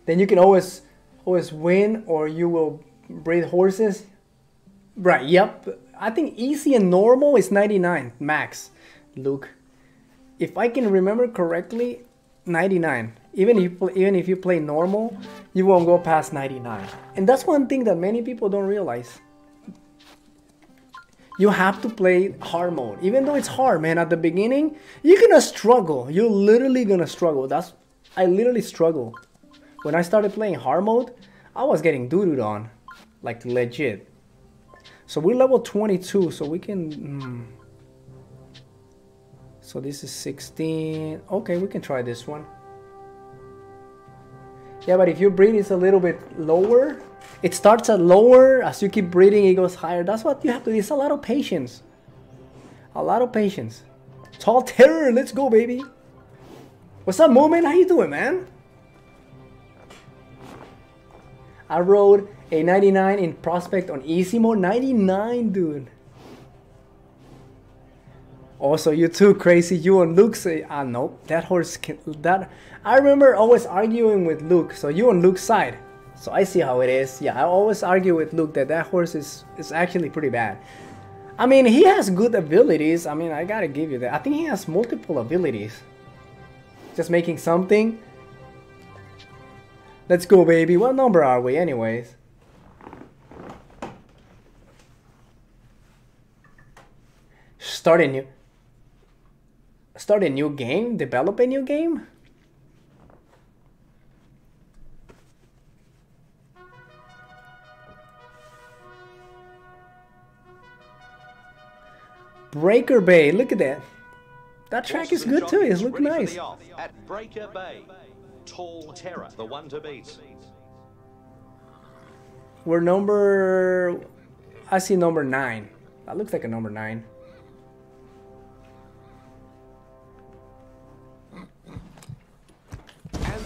Then you can always always win or you will breed horses. Right, yep. I think easy and normal is 99 max, Luke. If I can remember correctly, 99. Even if even if you play normal, you won't go past 99. And that's one thing that many people don't realize. you have to play hard mode. Even though it's hard, man, at the beginning, you're gonna struggle. You're literally gonna struggle. That's I literally struggle. When I started playing hard mode, I was getting doo on. Like legit. So we're level 22, so we can... Mm. So this is 16. Okay, we can try this one. Yeah, but if you breathe, it's a little bit lower. It starts at lower. As you keep breathing, it goes higher. That's what you have to do. It's a lot of patience. A lot of patience. Tall Terror, let's go, baby. What's up, Moment? How you doing, man? I rode a 99 in Prospect on easy mode. 99, dude. Also, you too, crazy. You and Luke say, ah, nope, that horse can, that. I remember always arguing with Luke, so you on Luke's side. So I see how it is. Yeah, I always argue with Luke that that horse is, is actually pretty bad. I mean, he has good abilities. I mean, I gotta give you that. I think he has multiple abilities. Just making something. Let's go, baby. What number are we, anyways? Start a new start a new game, develop a new game? Breaker Bay, look at that. That track is good too, it looks nice. At Breaker Bay, Tall Terror, the one to beat. We're number... I see number 9. That looks like a number 9.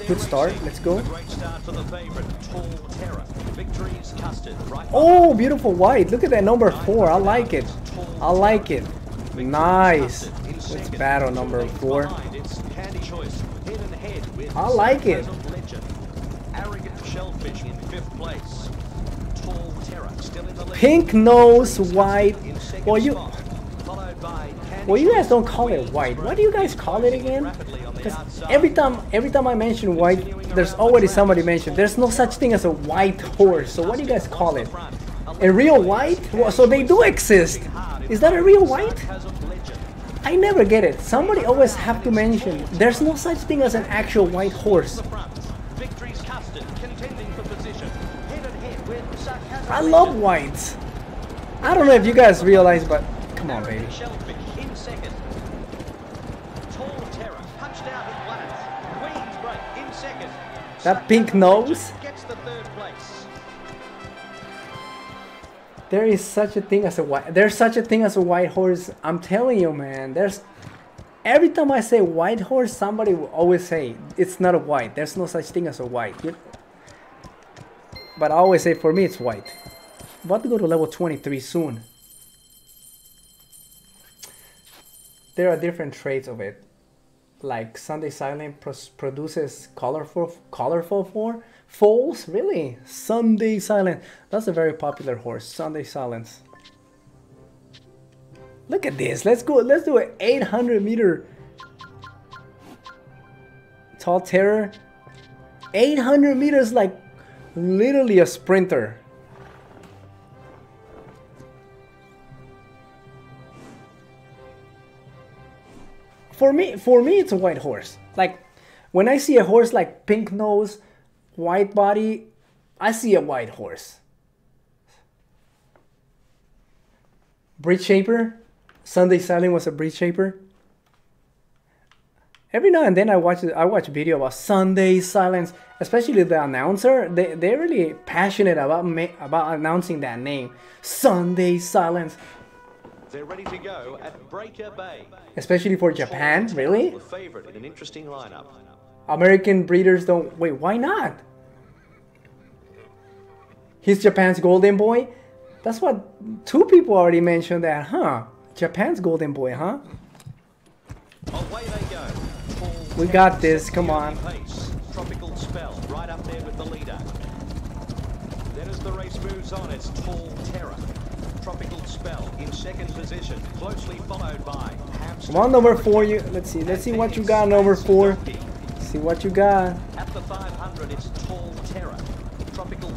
Good start. Let's go. Oh, beautiful white. Look at that number four. I like it. I like it. Nice. Let's battle number four. I like it. Pink nose, white. Well, you. Well, you guys don't call it white. What do you guys call it again? Because every time, every time I mention white, there's already somebody mentioned. There's no such thing as a white horse. So what do you guys call it? A real white? Well, so they do exist. Is that a real white? I never get it. Somebody always have to mention. There's no such thing as an actual white horse. I love whites. I don't know if you guys realize, but come on, baby. That pink nose. There is such a thing as a white. There's such a thing as a white horse. I'm telling you, man. There's every time I say white horse, somebody will always say it's not a white. There's no such thing as a white. But I always say for me it's white. About to go to level 23 soon. There are different traits of it like Sunday Silence produces colorful colorful for foals really? Sunday Silence. that's a very popular horse Sunday Silence. Look at this. Let's go let's do an 800 meter tall terror. 800 meters like literally a sprinter. For me for me it's a white horse. Like when i see a horse like pink nose white body i see a white horse breed shaper sunday silence was a breed shaper every now and then i watch i watch video about sunday silence especially the announcer they, they're really passionate about about announcing that name sunday silence they're ready to go at Breaker Bay. Especially for Japan, really? Favorite in an interesting lineup. American breeders don't. Wait, why not? He's Japan's golden boy. That's what two people already mentioned that, huh? Japan's golden boy, huh? Away they go. we got this. Come on. Tropical spell right up there with the leader. Then as the race moves on, it's Tall Terror. Tropical Spell in second position, closely followed by Hamster. Come on, number four. You let's see. Let's see what you got, number four. see what you got. At the 500, it's Tall Terror. Tropical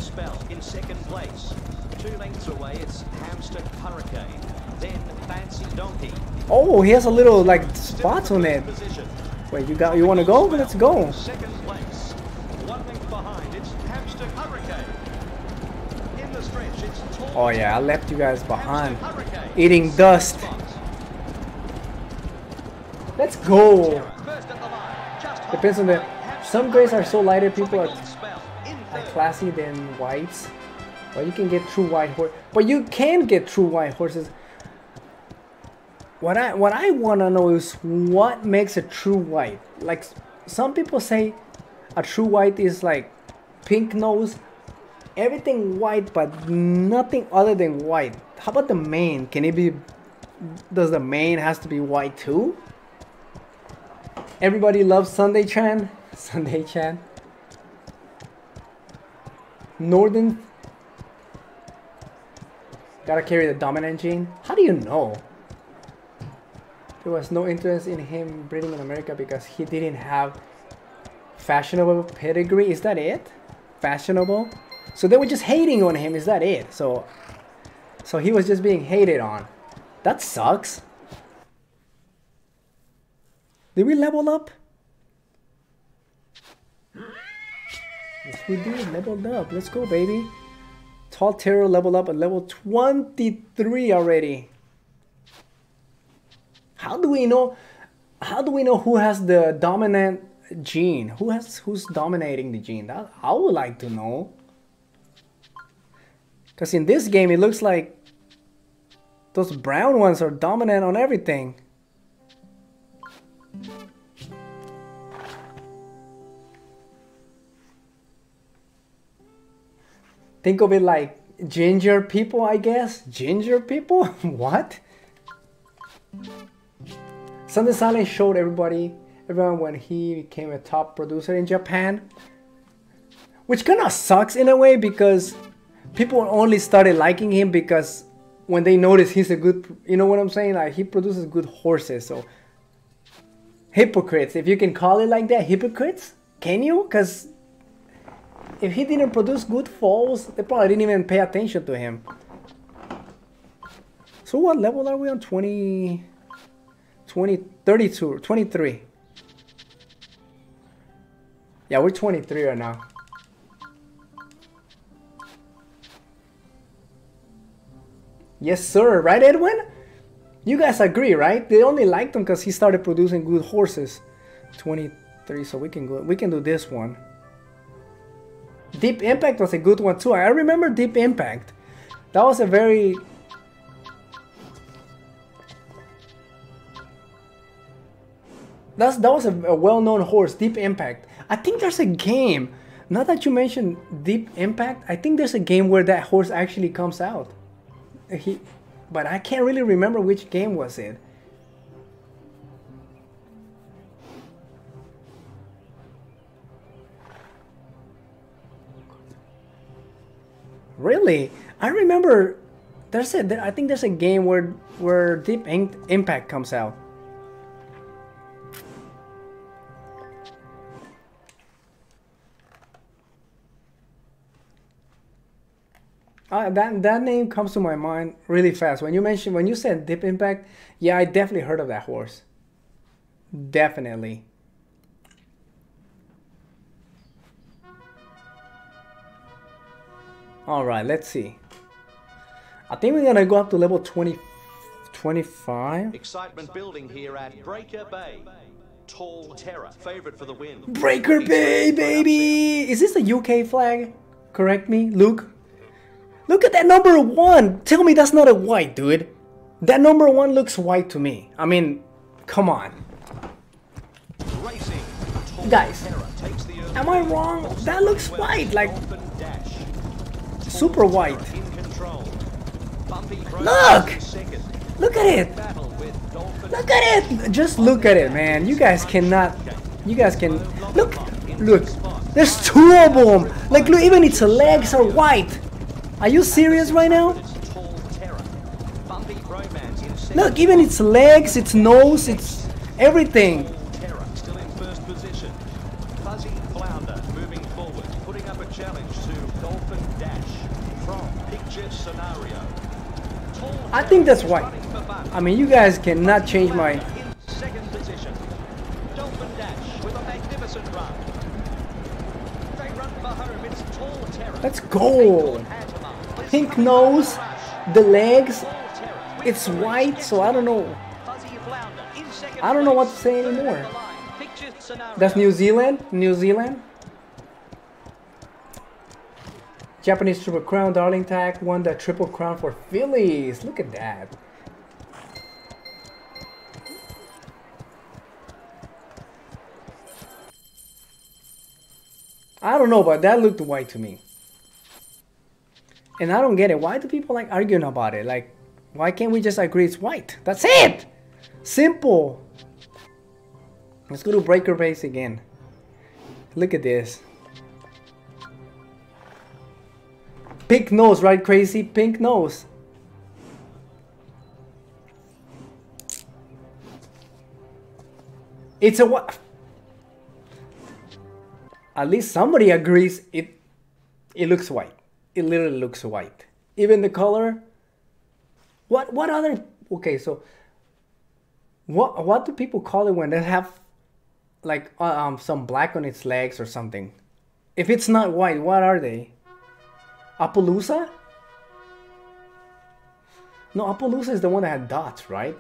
Spell in second place. Two lengths away, it's Hamster Hurricane. Then Fancy Donkey. Oh, he has a little like spots on it. Wait, you got you want to go? Let's go. Second place. One length behind, it's Hamster Hurricane. In the stretch, it's Oh yeah, I left you guys behind, eating dust. Let's go. First at the line, just Depends on the. Some grades are so lighter. People are classy than whites. But you can get true white horse. But you can get true white horses. What I what I want to know is what makes a true white. Like some people say, a true white is like pink nose, everything white, but nothing other than white. How about the mane? Can it be? Does the mane has to be white too? Everybody loves Sunday Chan. [laughs] Sunday Chan. Northern. Gotta carry the dominant gene. How do you know? There was no interest in him breeding in America because he didn't have fashionable pedigree. Is that it? Fashionable? So they were just hating on him. Is that it? So, so he was just being hated on. That sucks. Did we level up? Yes, we did. Leveled up. Let's go, baby. Tall Terror leveled up at level 23 already. How do we know? How do we know who has the dominant gene? Who has who's dominating the gene? That I would like to know. Cause in this game it looks like those brown ones are dominant on everything. Think of it like ginger people, I guess. Ginger people? [laughs] what? Sunday Silence showed everybody, everyone when he became a top producer in Japan. Which kind of sucks in a way because people only started liking him because when they notice he's a good, you know what I'm saying? Like he produces good horses. So hypocrites, if you can call it like that, hypocrites? Can you? Because if he didn't produce good foals, they probably didn't even pay attention to him. So what level are we on? 20, 20, 32, 23. Yeah, we're 23 right now. Yes, sir. Right, Edwin? You guys agree, right? They only liked him because he started producing good horses. 23, so we can go. We can do this one. Deep Impact was a good one too. I remember Deep Impact. That was a very That's that was a, a well-known horse, Deep Impact. I think there's a game. Now that you mentioned Deep Impact, I think there's a game where that horse actually comes out. He, but I can't really remember which game was it. Really? I remember there's a I think there's a game where where Deep Impact comes out. Uh, that that name comes to my mind really fast. When you mentioned when you said Deep Impact, yeah, I definitely heard of that horse. Definitely. All right, let's see. I think we're gonna go up to level 20, 25. Excitement building here at Breaker Bay. Tall Terror, favourite for the win. Breaker Bay, baby! Is this a UK flag? Correct me, Luke. Look at that number one. Tell me that's not a white, dude. That number one looks white to me. I mean, come on. Racing. Guys, Terror takes the early Am I wrong? That looks white, like. Super white. Look! Look at it. Look at it. Just look at it, man. You guys cannot. You guys can look. Look. There's two of them. Like, look, even its legs are white. Are you serious right now? Look, even its legs, its nose, its everything. Tall Terror still in first position. Fuzzy Flounder moving forward, putting up a challenge to Dolphin Dash from Picture Scenario. Tall I think that's front. I mean, you guys cannot change my. Let's go. Pink nose, the legs. It's white, so I don't know. I don't know what to say anymore. That's New Zealand. New Zealand. Japanese Triple Crown, Daring Tact won the Triple Crown for fillies. Look at that. I don't know, but that looked white to me. And I don't get it. Why do people like arguing about it? Like, why can't we just agree it's white? That's it! Simple! Let's go to breaker base again. Look at this. Pink nose, right, crazy? Pink nose. It's a what? At least somebody agrees it it looks white. It literally looks white. Even the color. What what other okay, so what what do people call it when they have like uh, um some black on its legs or something? If it's not white, what are they? Appaloosa? No, Appaloosa is the one that had dots, right?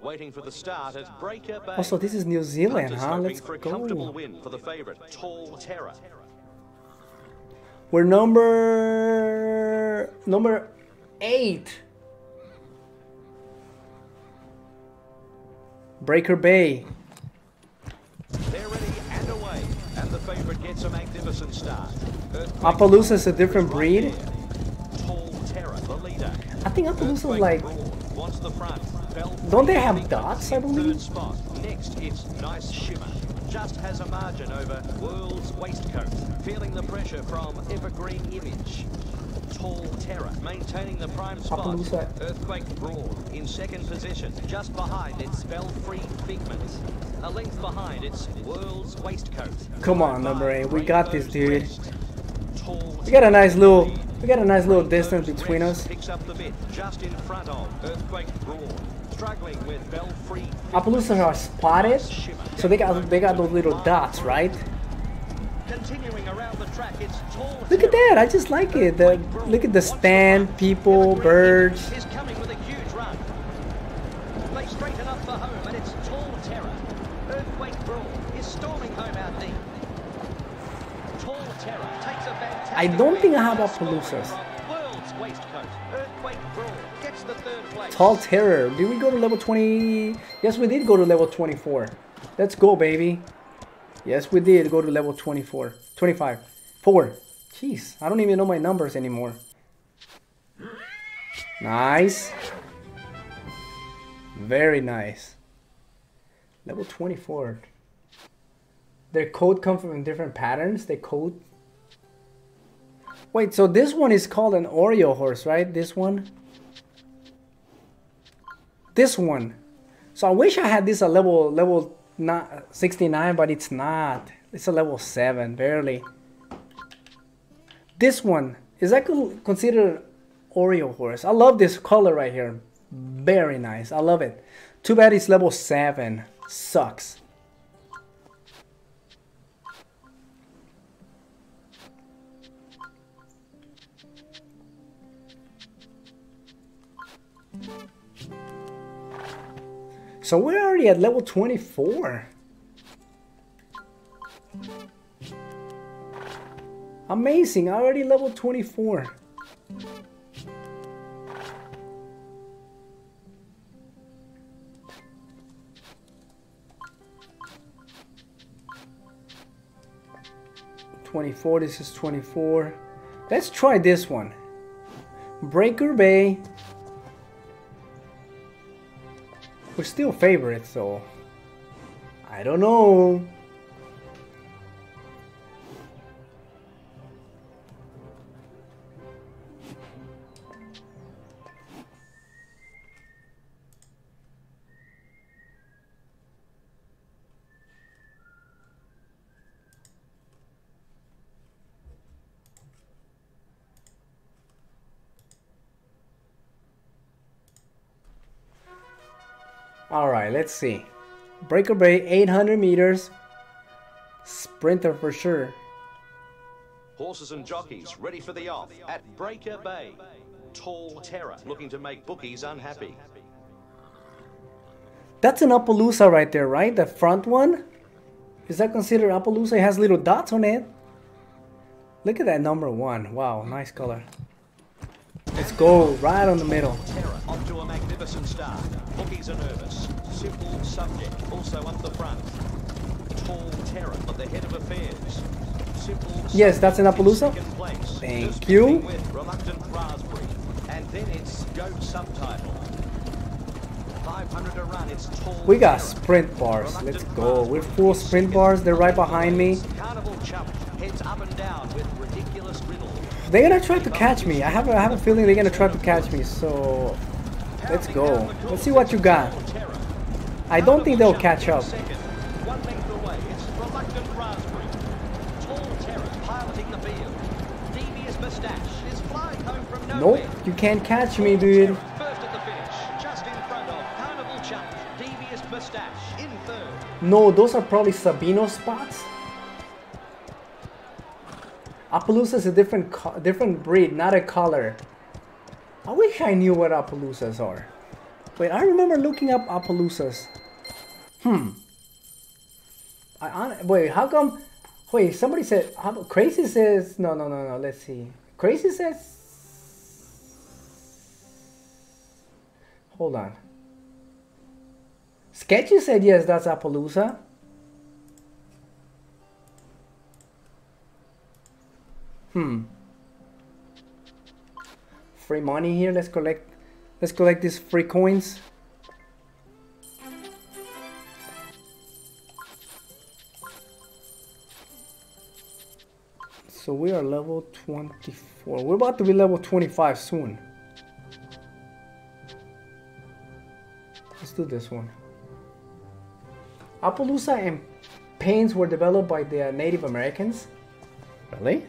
Waiting for the start at Breaker Bay. Also, this is New Zealand, Punters huh? Let's for a comfortable go. win for the favourite, Tall Terror. We're number number eight. Breaker Bay. They're ready and away, and the favourite gets a magnificent start. Earthquake Appaloosa is a different breed. there. Tall Terror, the leader. I think Appaloosa's Earthquake like Broad wants the front. Bell Don't they have Free dots, I believe? Third. Next, it's Nice Shimmer. Just has a margin over World's Waistcoat. Feeling the pressure from Evergreen Image. Tall Terror maintaining the prime spot. Appaloosa. Earthquake Broad in second position. Just behind it's Spell Free Figment. A length behind it's World's Waistcoat. Come on, number eight. We got this, dude. Rest. We got a nice little we got a nice little distance between us. Picks up the bit just in front of Earthquake Struggling with Bell Free. Appaloosas are spotted, so they got they got those little dots, right? Continuing around the track, it's Tall Look at that! I just like it. The look at the stand, people, birds. Is coming with a huge run. They straighten up for home, and it's Tall Terror. Earthquake Broad is storming home out deep. Tall Terror takes a fantastic I don't think I have. Appaloosas. World's waistcoat. Earthquake Broad gets the third place. Tall Terror. Did we go to level 20? Yes, we did go to level 24. Let's go, baby. Yes, we did go to level 24. 25. 4. Jeez, I don't even know my numbers anymore. Nice. Very nice. Level 24. Their code come from different patterns. They code. Wait, so this one is called an Oreo horse, right? This one? This one. So I wish I had this a level level not 69, but it's not. It's a level 7, barely. This one is that con- considered Oreo horse? I love this color right here. Very nice. I love it. Too bad it's level 7. Sucks. So we're already at level 24. Amazing, already level 24. Twenty-four. This is twenty-four. Let's try this one. Breaker Bay. We're still favorites, so I don't know. All right, let's see. Breaker Bay, 800 meters. Sprinter for sure. Horses and jockeys ready for the off at Breaker Bay. Tall Terror looking to make bookies unhappy. That's an Appaloosa right there, right? The front one? Is that considered Appaloosa? It has little dots on it. Look at that number one. Wow, nice color. Let's go right on the middle. Terror off to a magnificent start. Bookies are nervous. Simple subject also up the front. Tall Terror at the head of affairs. Simple Yes, that's an Appaloosa. Thank you. And then it's Goat Subtitle. run, We got sprint bars. Let's go. We're full sprint bars. They're right behind me. Carnival Chump heads up and down with. They're gonna try to catch me. I have a, I have a feeling they're gonna try to catch me. So let's go. Let's see what you got. I don't think they'll catch up. Nope, you can't catch me, dude. No, those are probably Sabino spots. Appaloosa is a different different breed, not a color. I wish I knew what Appaloosas are. Wait, I remember looking up Appaloosas. Hmm. I hon- wait, how come? Wait, somebody said how, crazy says no, no, no, no. Let's see. Crazy says. Hold on. Sketchy said yes, that's Appaloosa. Hmm. Free money here. Let's collect. Let's collect these free coins. So we are level 24. We're about to be level 25 soon. Let's do this one. Appaloosa and paints were developed by the Native Americans. Really?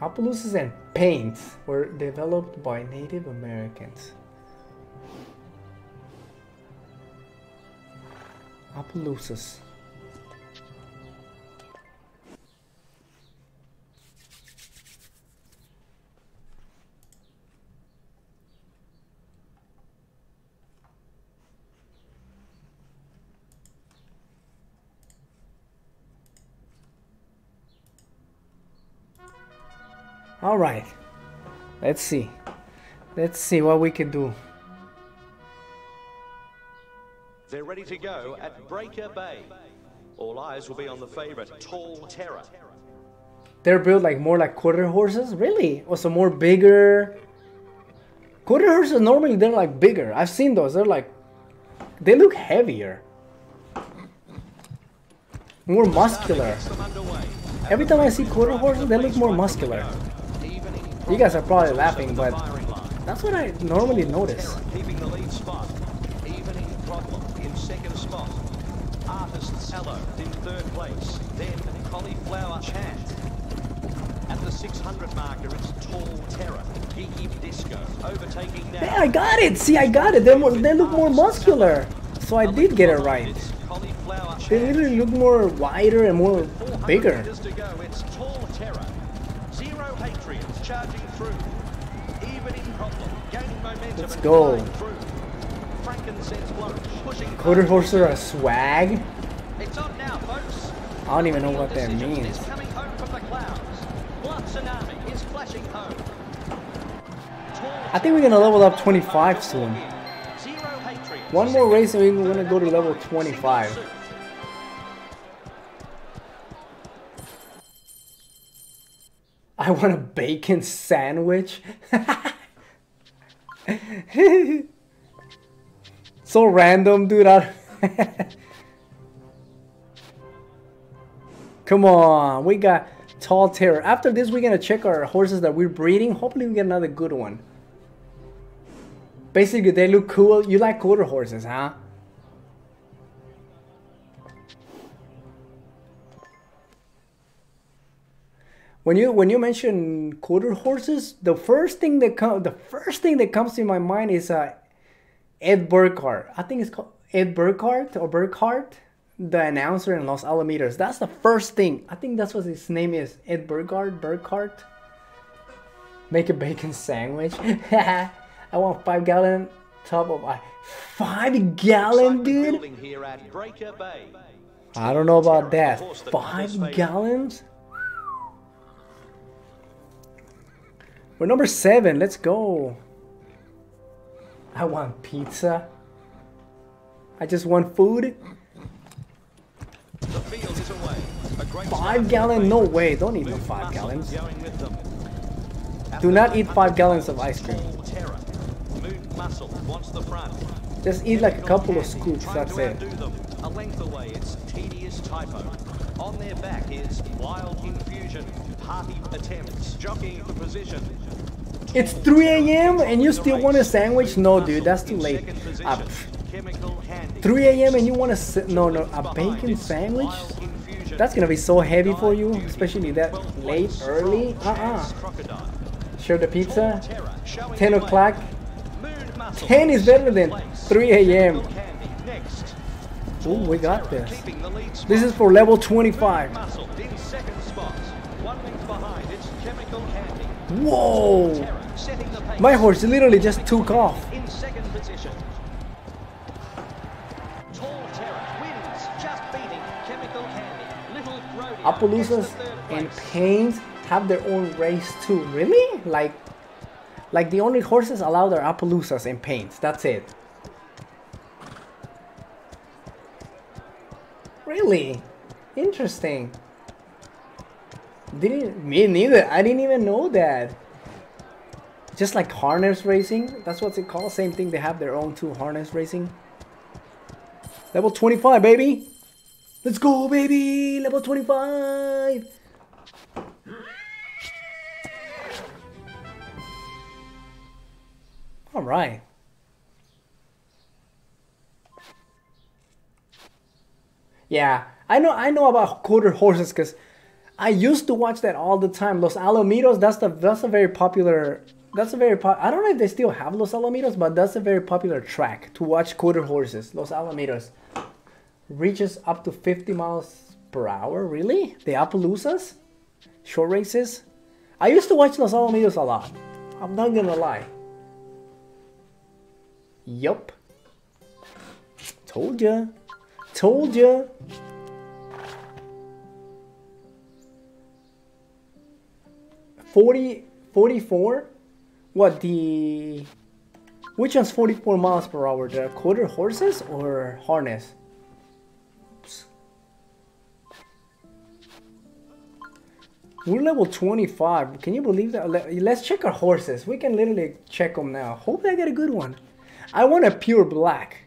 Appaloosas and paints were developed by Native Americans. Appaloosas. All right. Let's see. Let's see what we can do. They're ready to go at Breaker Bay. All eyes will be on the favorite, Tall Terror. They're built like more like quarter horses, really? Oh, also more bigger. Quarter horses normally they're like bigger. I've seen those. They're like they look heavier. More muscular. Gets them underway. Every time I see quarter horses, they look more muscular. You guys are probably laughing, but that's what I normally notice. Keeping the lead spot. Evening problem in second spot. Artist Hello in third place. Then Cauliflower Chat. At the 600 marker, it's Tall Terror. Geeky Disco overtaking now. Hey, I got it! See, I got it! They're more, they look more muscular. So I did get it right. They literally look more wider and more bigger. meters to go. It's Tall Terror. Zero Hatriots charging through. Evening problem. Gaining momentum. Let's go. flying through. Frankincense flourish. Pushing Quarter are a swag? It's on now, folks. I don't even know what that means. Coming home from the clouds. Blood tsunami is flashing home. I think we're gonna level up 25 soon. One more race and we're gonna go to level 25. I want a bacon sandwich. [laughs] so random, dude. Come on, we got tall terror. After this, we're gonna check our horses that we're breeding. Hopefully, we get another good one. Basically, they look cool. You like quarter horses, huh? When you when you mention quarter horses, the first thing that come the first thing that comes to my mind is uh, Ed Burkhardt. I think it's called Ed Burkhardt or Burkhardt, the announcer in Los Alamitos. That's the first thing. I think that's what his name is. Ed Burkhardt. Burkhardt. Make a bacon sandwich. [laughs] I want five gallon top of uh, five gallon, dude. Building here at Breaker Bay. I don't know about that. the horse that Five gallons? We're number seven. Let's go. I want pizza. I just want food. The field is away. A great Five gallon? No way. Don't eat no five gallons. Going with them. At Do not eat five gallons of ice cream. Tall Terror. Moon Muscle wants the front. Just eat like a couple of scoops. That's it. A length away, it's tedious typo. On their back is Wild Infusion. Party attempts. Jockeying for position. It's 3 a.m. and you still want a sandwich? No, dude. That's too late. Uh, 3 a.m. and you want a no no a bacon sandwich? That's gonna be so heavy for you, especially that late, early. Uh-uh. Chance Share the pizza. 10 o'clock. 10 is better than 3 a.m. Chemical Candy next. Ooh, we got this. keeping the lead This is for level 25. Whoa! Terror setting the pace. My horse literally just took off. In second position. Tall Terror wins, just beating Chemical Candy. Little Rodeo Appaloosas gets the third and. Paints have their own race too. Really? Like, like the only horses allowed are Appaloosas and Paints. That's it. Really? Interesting. Didn't me neither. I didn't even know that. Just like harness racing, that's what's it called. Same thing. They have their own two harness racing. Level 25, baby. Let's go, baby. Level 25. All right. Yeah, I know. I know about quarter horses because I used to watch that all the time. Los Alamitos. That's the that's a very popular. That's a very po- I don't know if they still have Los Alamitos, but that's a very popular track to watch quarter horses. Los Alamitos reaches up to 50 miles per hour. Really? The Appaloosas? Short races? I used to watch Los Alamitos a lot. I'm not gonna lie. Yup. Told ya. Told ya. Forty, forty-four. What the? Which one's 44 miles per hour? The quarter horses or harness? Oops. We're level 25. Can you believe that? Let's check our horses. We can literally check them now. Hope I get a good one. I want a pure black.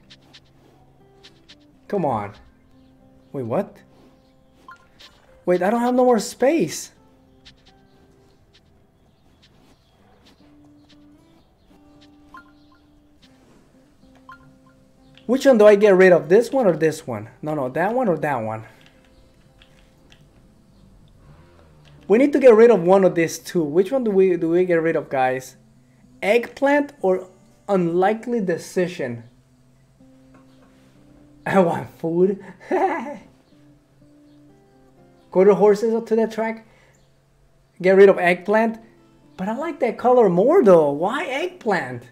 Come on. Wait, what? Wait, I don't have no more space. Which one do I get rid of? This one or this one? No, no, that one or that one? We need to get rid of one of these two. Which one do we do we get rid of, guys? Eggplant or unlikely decision? [laughs] I want food. [laughs] Go to horses up to that track. Get rid of eggplant. But I like that color more though. Why eggplant?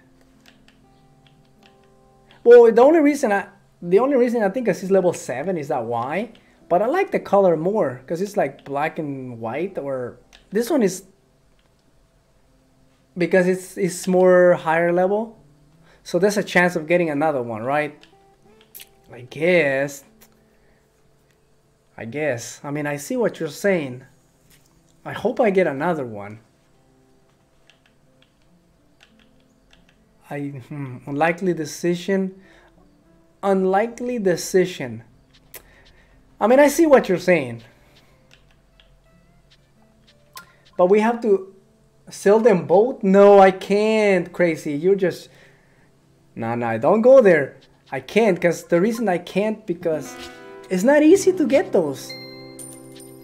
Well, the only reason I the only reason I think he's level seven is that why. But I like the color more because it's like black and white. Or this one is because it's it's more higher level. So there's a chance of getting another one, right? I guess. I guess. I mean, I see what you're saying. I hope I get another one. I hmm, unlikely decision. Unlikely decision. I mean, I see what you're saying. But we have to sell them both? No, I can't, crazy. You're just. No, nah, don't go there. I can't, because the reason I can't, because it's not easy to get those.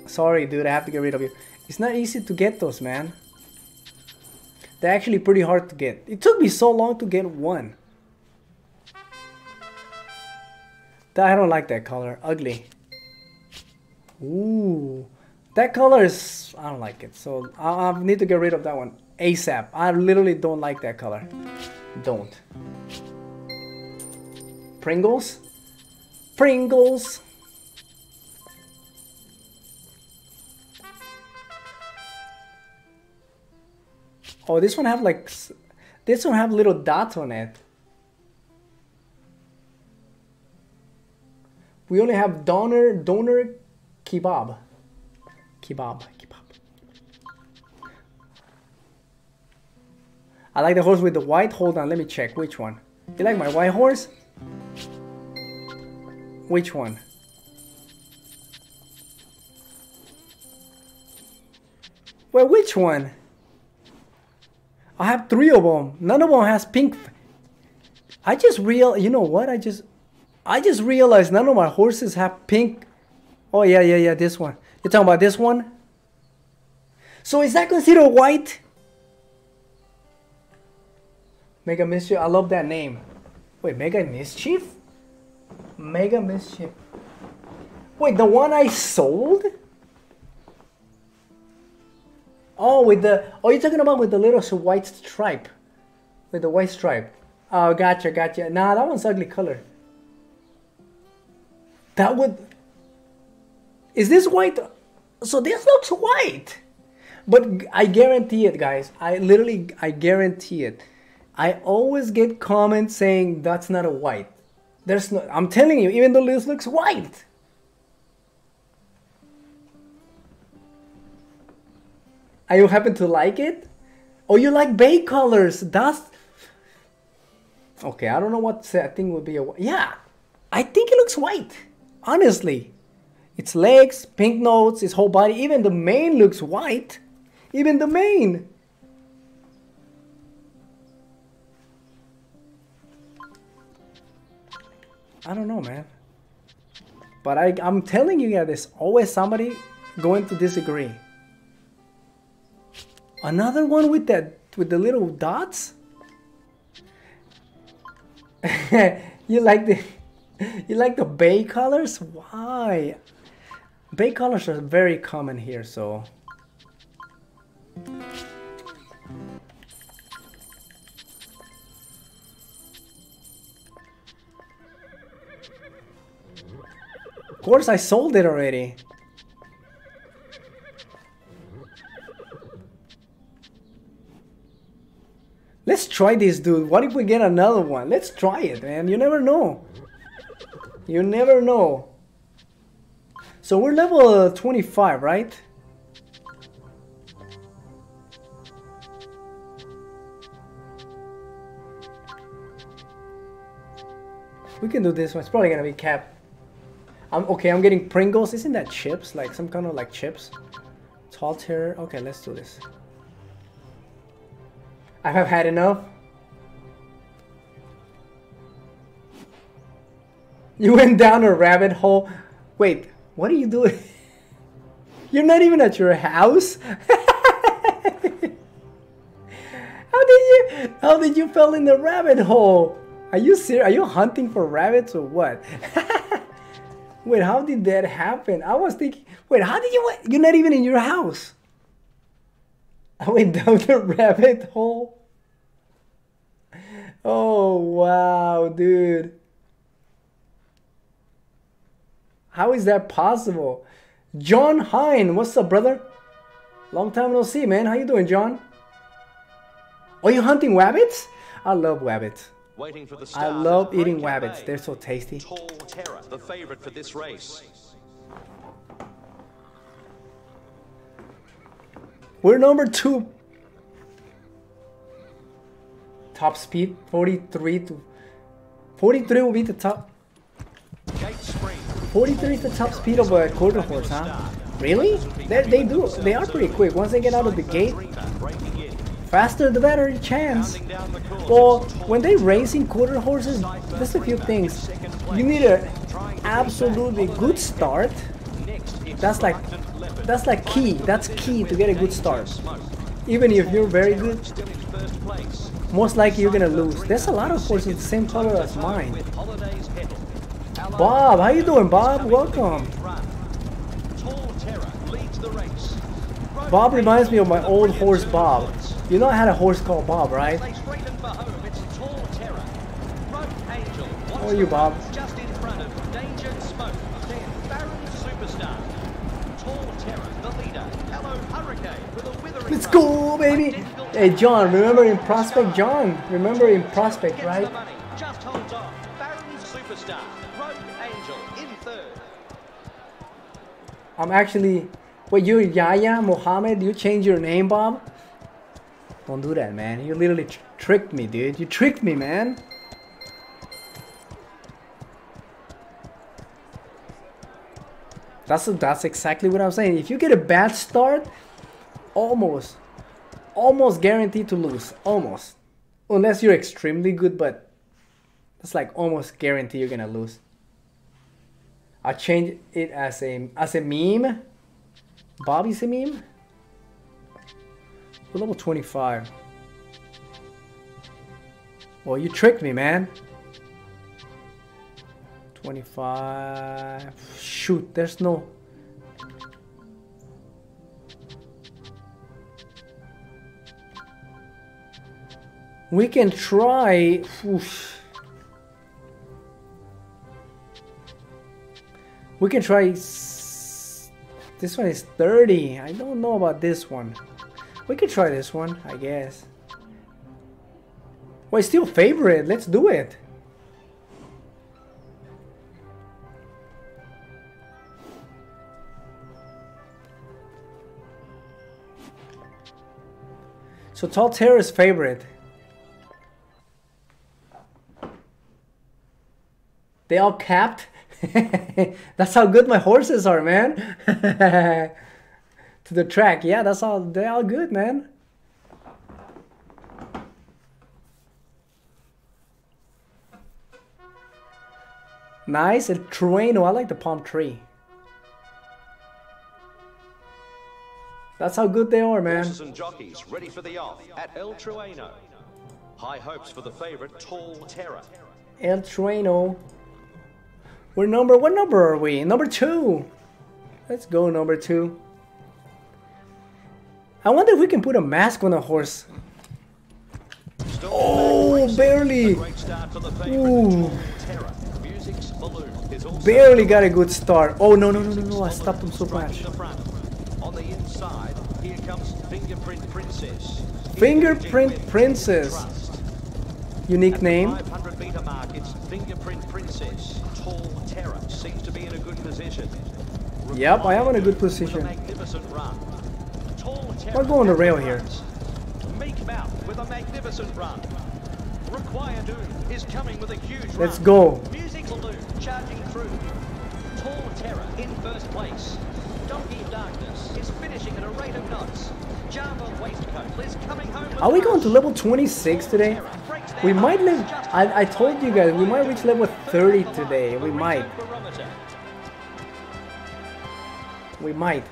Sorry, dude, I have to get rid of you. It's not easy to get those, man. They're actually pretty hard to get. It took me so long to get one. I don't like that color. Ugly. Ooh. That color is... I don't like it. So I, I need to get rid of that one. ASAP. I literally don't like that color. Don't. Pringles? Pringles! Oh, this one have like... This one have little dots on it. We only have doner, doner kebab. Kebab, kebab. I like the horse with the white. Hold on, let me check. Which one? You like my white horse? Which one? Well, which one? I have three of them. None of them has pink. I just real. You know what? I just I just realized none of my horses have pink. Oh, yeah, yeah, yeah, this one. You're talking about this one? So is that considered white? Mega Mischief, I love that name. Wait, Mega Mischief? Mega Mischief. Wait, the one I sold? Oh, with the, oh, you're talking about with the little white stripe. With the white stripe. Oh, gotcha, gotcha. Nah, that one's ugly color. That would... Is this white? So this looks white. But I guarantee it, guys. I literally, I guarantee it. I always get comments saying that's not a white. There's no, I'm telling you, even though this looks white. You happen to like it? Oh, you like bay colors. That's... Okay, I don't know what. I think would be a... Yeah, I think it looks white. Honestly, its legs, pink notes, its whole body, even the mane looks white. Even the mane. I don't know, man. But I, I'm telling you, yeah, there's always somebody going to disagree. Another one with that, with the little dots? [laughs] you like the you like the bay colors? Why? Bay colors are very common here, so... Of course, I sold it already. Let's try this, dude. What if we get another one? Let's try it, man. You never know. You never know. So we're level 25, right? We can do this one. It's probably gonna be cap. I'm okay. I'm getting Pringles. Isn't that chips? Like some kind of like chips. Tall tier. Okay, let's do this. I have had enough. You went down a rabbit hole. Wait, what are you doing? [laughs] You're not even at your house? [laughs] how did you how did you fell in the rabbit hole? Are you serious? Are you hunting for rabbits or what? [laughs] wait, how did that happen? I was thinking, wait, how did you you're not even in your house? I went down the rabbit hole. Oh wow, dude. How is that possible? John Hine, what's up, brother? Long time no see, man. How you doing, John? Are you hunting rabbits? I love rabbits. Waiting for the I love eating rabbits. They're so tasty. Tall Terror, the favorite for this race. We're number two. Top speed 43 to 43 will be the top. 43 is the top speed of a quarter horse, huh? Really? They, they do. They are pretty quick. Once they get out of the gate, faster the better the chance. Well, when they racing quarter horses, there's a few things. You need a absolutely good start. That's like that's like key. That's key to get a good start. Even if you're very good, Most likely you're gonna lose. There's a lot of horses the same color as mine. Bob, how you doing, Bob? Welcome. Bob reminds me of my old horse Bob. You know I had a horse called Bob, right? How are you, Bob? Let's go, baby. Hey, John, remember in Prospect, John? Remember in Prospect, right? Just holds on. Baron Superstar. Road Angel in third. I'm actually. Wait, you're Yaya Mohammed? You changed your name, Bob? Don't do that, man. You literally tr- tricked me, dude. You tricked me, man. That's that's exactly what I'm saying. If you get a bad start, almost, almost guaranteed to lose. Almost, unless you're extremely good, but that's like almost guarantee you're gonna lose. I change it as a as a meme. Bobby's a meme. We're level 25. Well, you tricked me, man. 25. Shoot, there's no. We can try. Oof. We can try. This one is 30. I don't know about this one. We could try this one, I guess. Well, it's still favorite. Let's do it. So Tall Terror is favorite. They all capped. [laughs] that's how good my horses are, man. [laughs] to the track, yeah, that's all. They're all good, man. Nice, El Trueno. I like the palm tree. That's how good they are, man. Horses and jockeys ready for the off at El Trueno. High hopes for the favourite Tall Terror. El Trueno. We're number. What number are we? Number two. Let's go, number two. I wonder if we can put a mask on a horse. Oh, barely. Ooh. Barely got a good start. Oh no no no no no! I stopped him so much. Fingerprint Princess. Fingerprint Princess. Unique name. 500 metre mark, it's Fingerprint Princess. Tall Terror seems to be in a good position. Yep, I am in a good position. I'll go on the rail here. Let's go. Music Balloon charging through. Tall Terror in first place. Donkey Darkness is finishing at a rate of knots. Are we going to level 26 today? We might live. I, I told you guys we might reach level 30 Third on the today. We might. We might.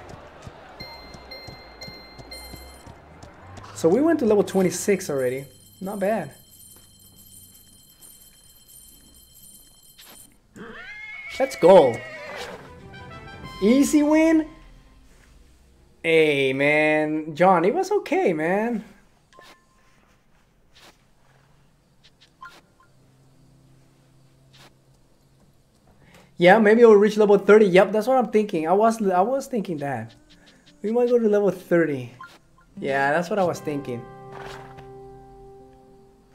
So we went to level 26 already. Not bad. Let's go. Easy win. Hey man, John, it was okay, man. Yeah, maybe we'll reach level 30. Yep, that's what I'm thinking. I was I was thinking that. We might go to level 30. Yeah, that's what I was thinking.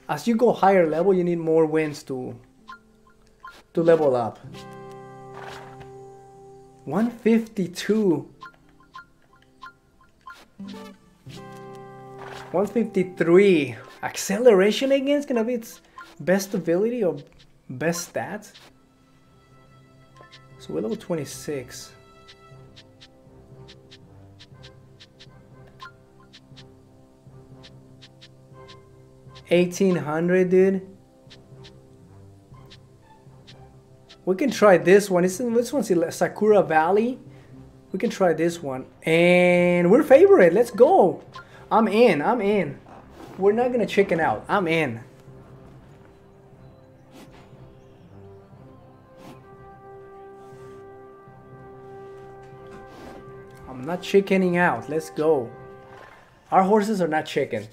As you go higher level, you need more wins to to level up. 152. 153. Acceleration again is gonna be its best ability or best stats. So we're level 26. Eighteen hundred, dude. We can try this one. This, this one's Sakura Valley. We can try this one. And we're favorite. Let's go. I'm in. I'm in. We're not gonna chicken out. I'm in. I'm not chickening out. Let's go. Our horses are not chicken.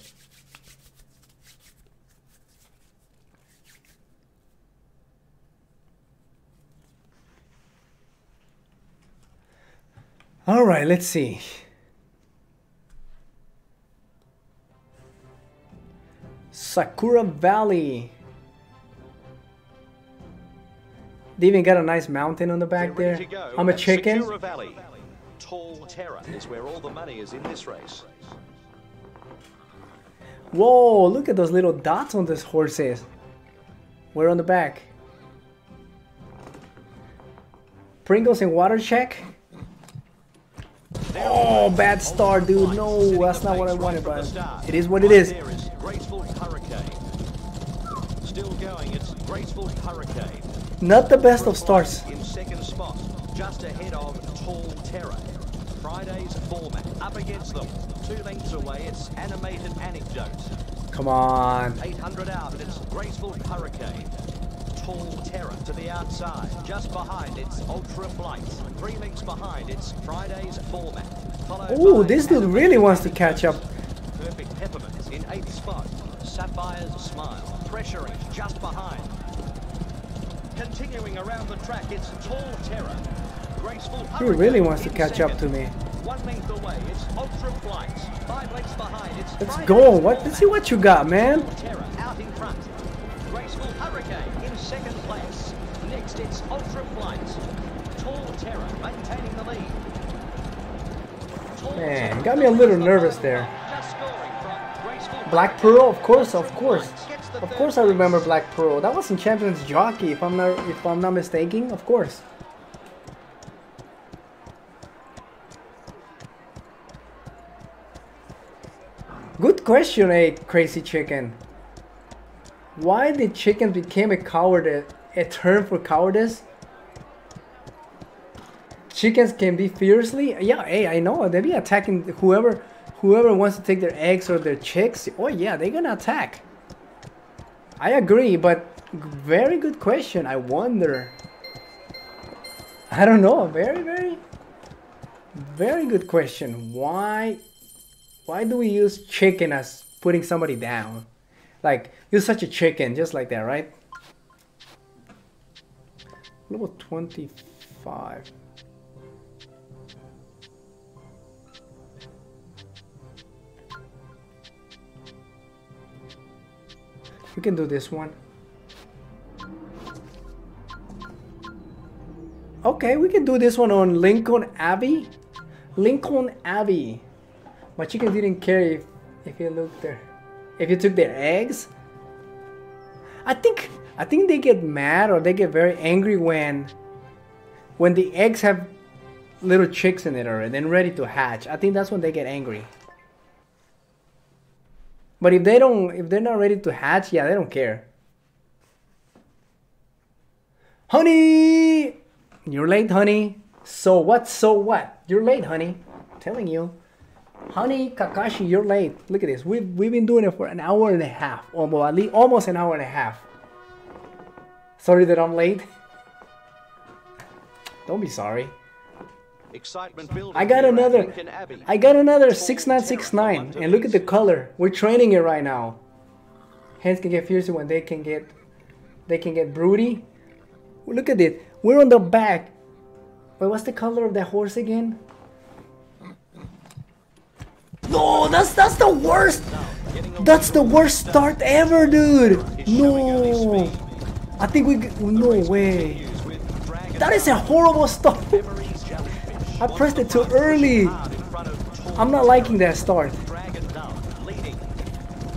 All right, let's see. Sakura Valley. They even got a nice mountain on the back there. ready to go I'm a chicken. Tall Terror is where all the money is in this race. Whoa, look at those little dots on this horses. We're on the back. Pringles and water check. Oh, bad start, dude. No, that's not what I wanted, but it is what it is. There is Graceful Hurricane. Still going, it's Graceful Hurricane. Not the best of starts. In second spot, just ahead of Tall Terror. Friday's format, up against them. Two lengths away, it's Animated Anecdote. Come on. 800 out, and it's Graceful Hurricane. Tall Terror to the outside. Just behind, it's Ultra Flight. Three lengths behind, it's Friday's format. By this dude really wants to catch up. Perfect Peppermint in eighth spot. Sapphire's Smile. Pressuring just behind. Continuing around the track, it's Tall Terror. Graceful He really wants to catch up to me. One length away, it's Ultra Flight. Five lengths behind, it's Let's go. What? Let's see what you got, man. Terror out in front. Graceful Hurricane in second place. Next, it's Ultra Flight. Tall Terror maintaining the lead. Tall Man, got me a little nervous there. Just scoring from Graceful Black. Pearl, of course, of course. Of course I remember. Black Pearl. That was in Champions Jockey, if I'm not if I'm not mistaken. Of course. Good question, eh, crazy chicken. Why did chicken became a coward a term for cowardice? Chickens can be fiercely. Yeah, hey, I know they be attacking whoever whoever wants to take their eggs or their chicks. Oh yeah, they're gonna attack. I agree, but very good question. I wonder. I don't know. Very, very, very good question. Why, why do we use chicken as putting somebody down? Like you're such a chicken, just like that, right? Level twenty-five. We can do this one. Okay, we can do this one on Lincoln Abbey. Lincoln Abbey. My chicken didn't care if, if you looked there. If you took their eggs. I think I think they get mad or they get very angry when when the eggs have little chicks in it already and ready to hatch. I think that's when they get angry. But if they don't, if they're not ready to hatch, yeah, they don't care. Honey, you're late, honey. So what? So what? You're late, honey. I'm telling you, honey, Kakashi, you're late. Look at this. We've we've been doing it for an hour and a half, well, at least almost an hour and a half. Sorry that I'm late. [laughs] Don't be sorry. Excitement building. I got another. I got another 6969. And look at the color. We're training it right now. Hens can get fiercer when they can get they can get broody. Look at it. We're on the back. Wait, what's the color of that horse again? No, that's that's the worst. That's the worst start ever, dude. No. I think we no way. That is a horrible start. [laughs] I pressed it too early. I'm not liking that start.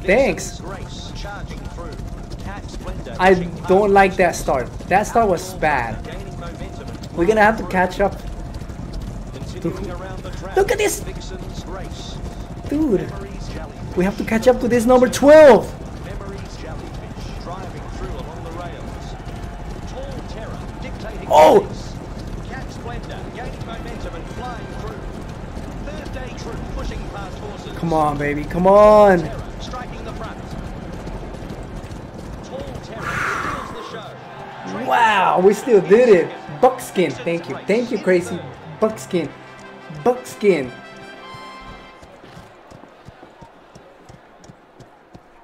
Thanks. I don't like that start. That start was bad. We're gonna have to catch up. Look at this. Dude, we have to catch up to this number 12. Memories Jellyfish driving through along the rails. Tall Terror dictating Oh! Come on, baby. Come on. Wow, we still did it. Buckskin. Thank you. Thank you, Crazy. Buckskin. Buckskin.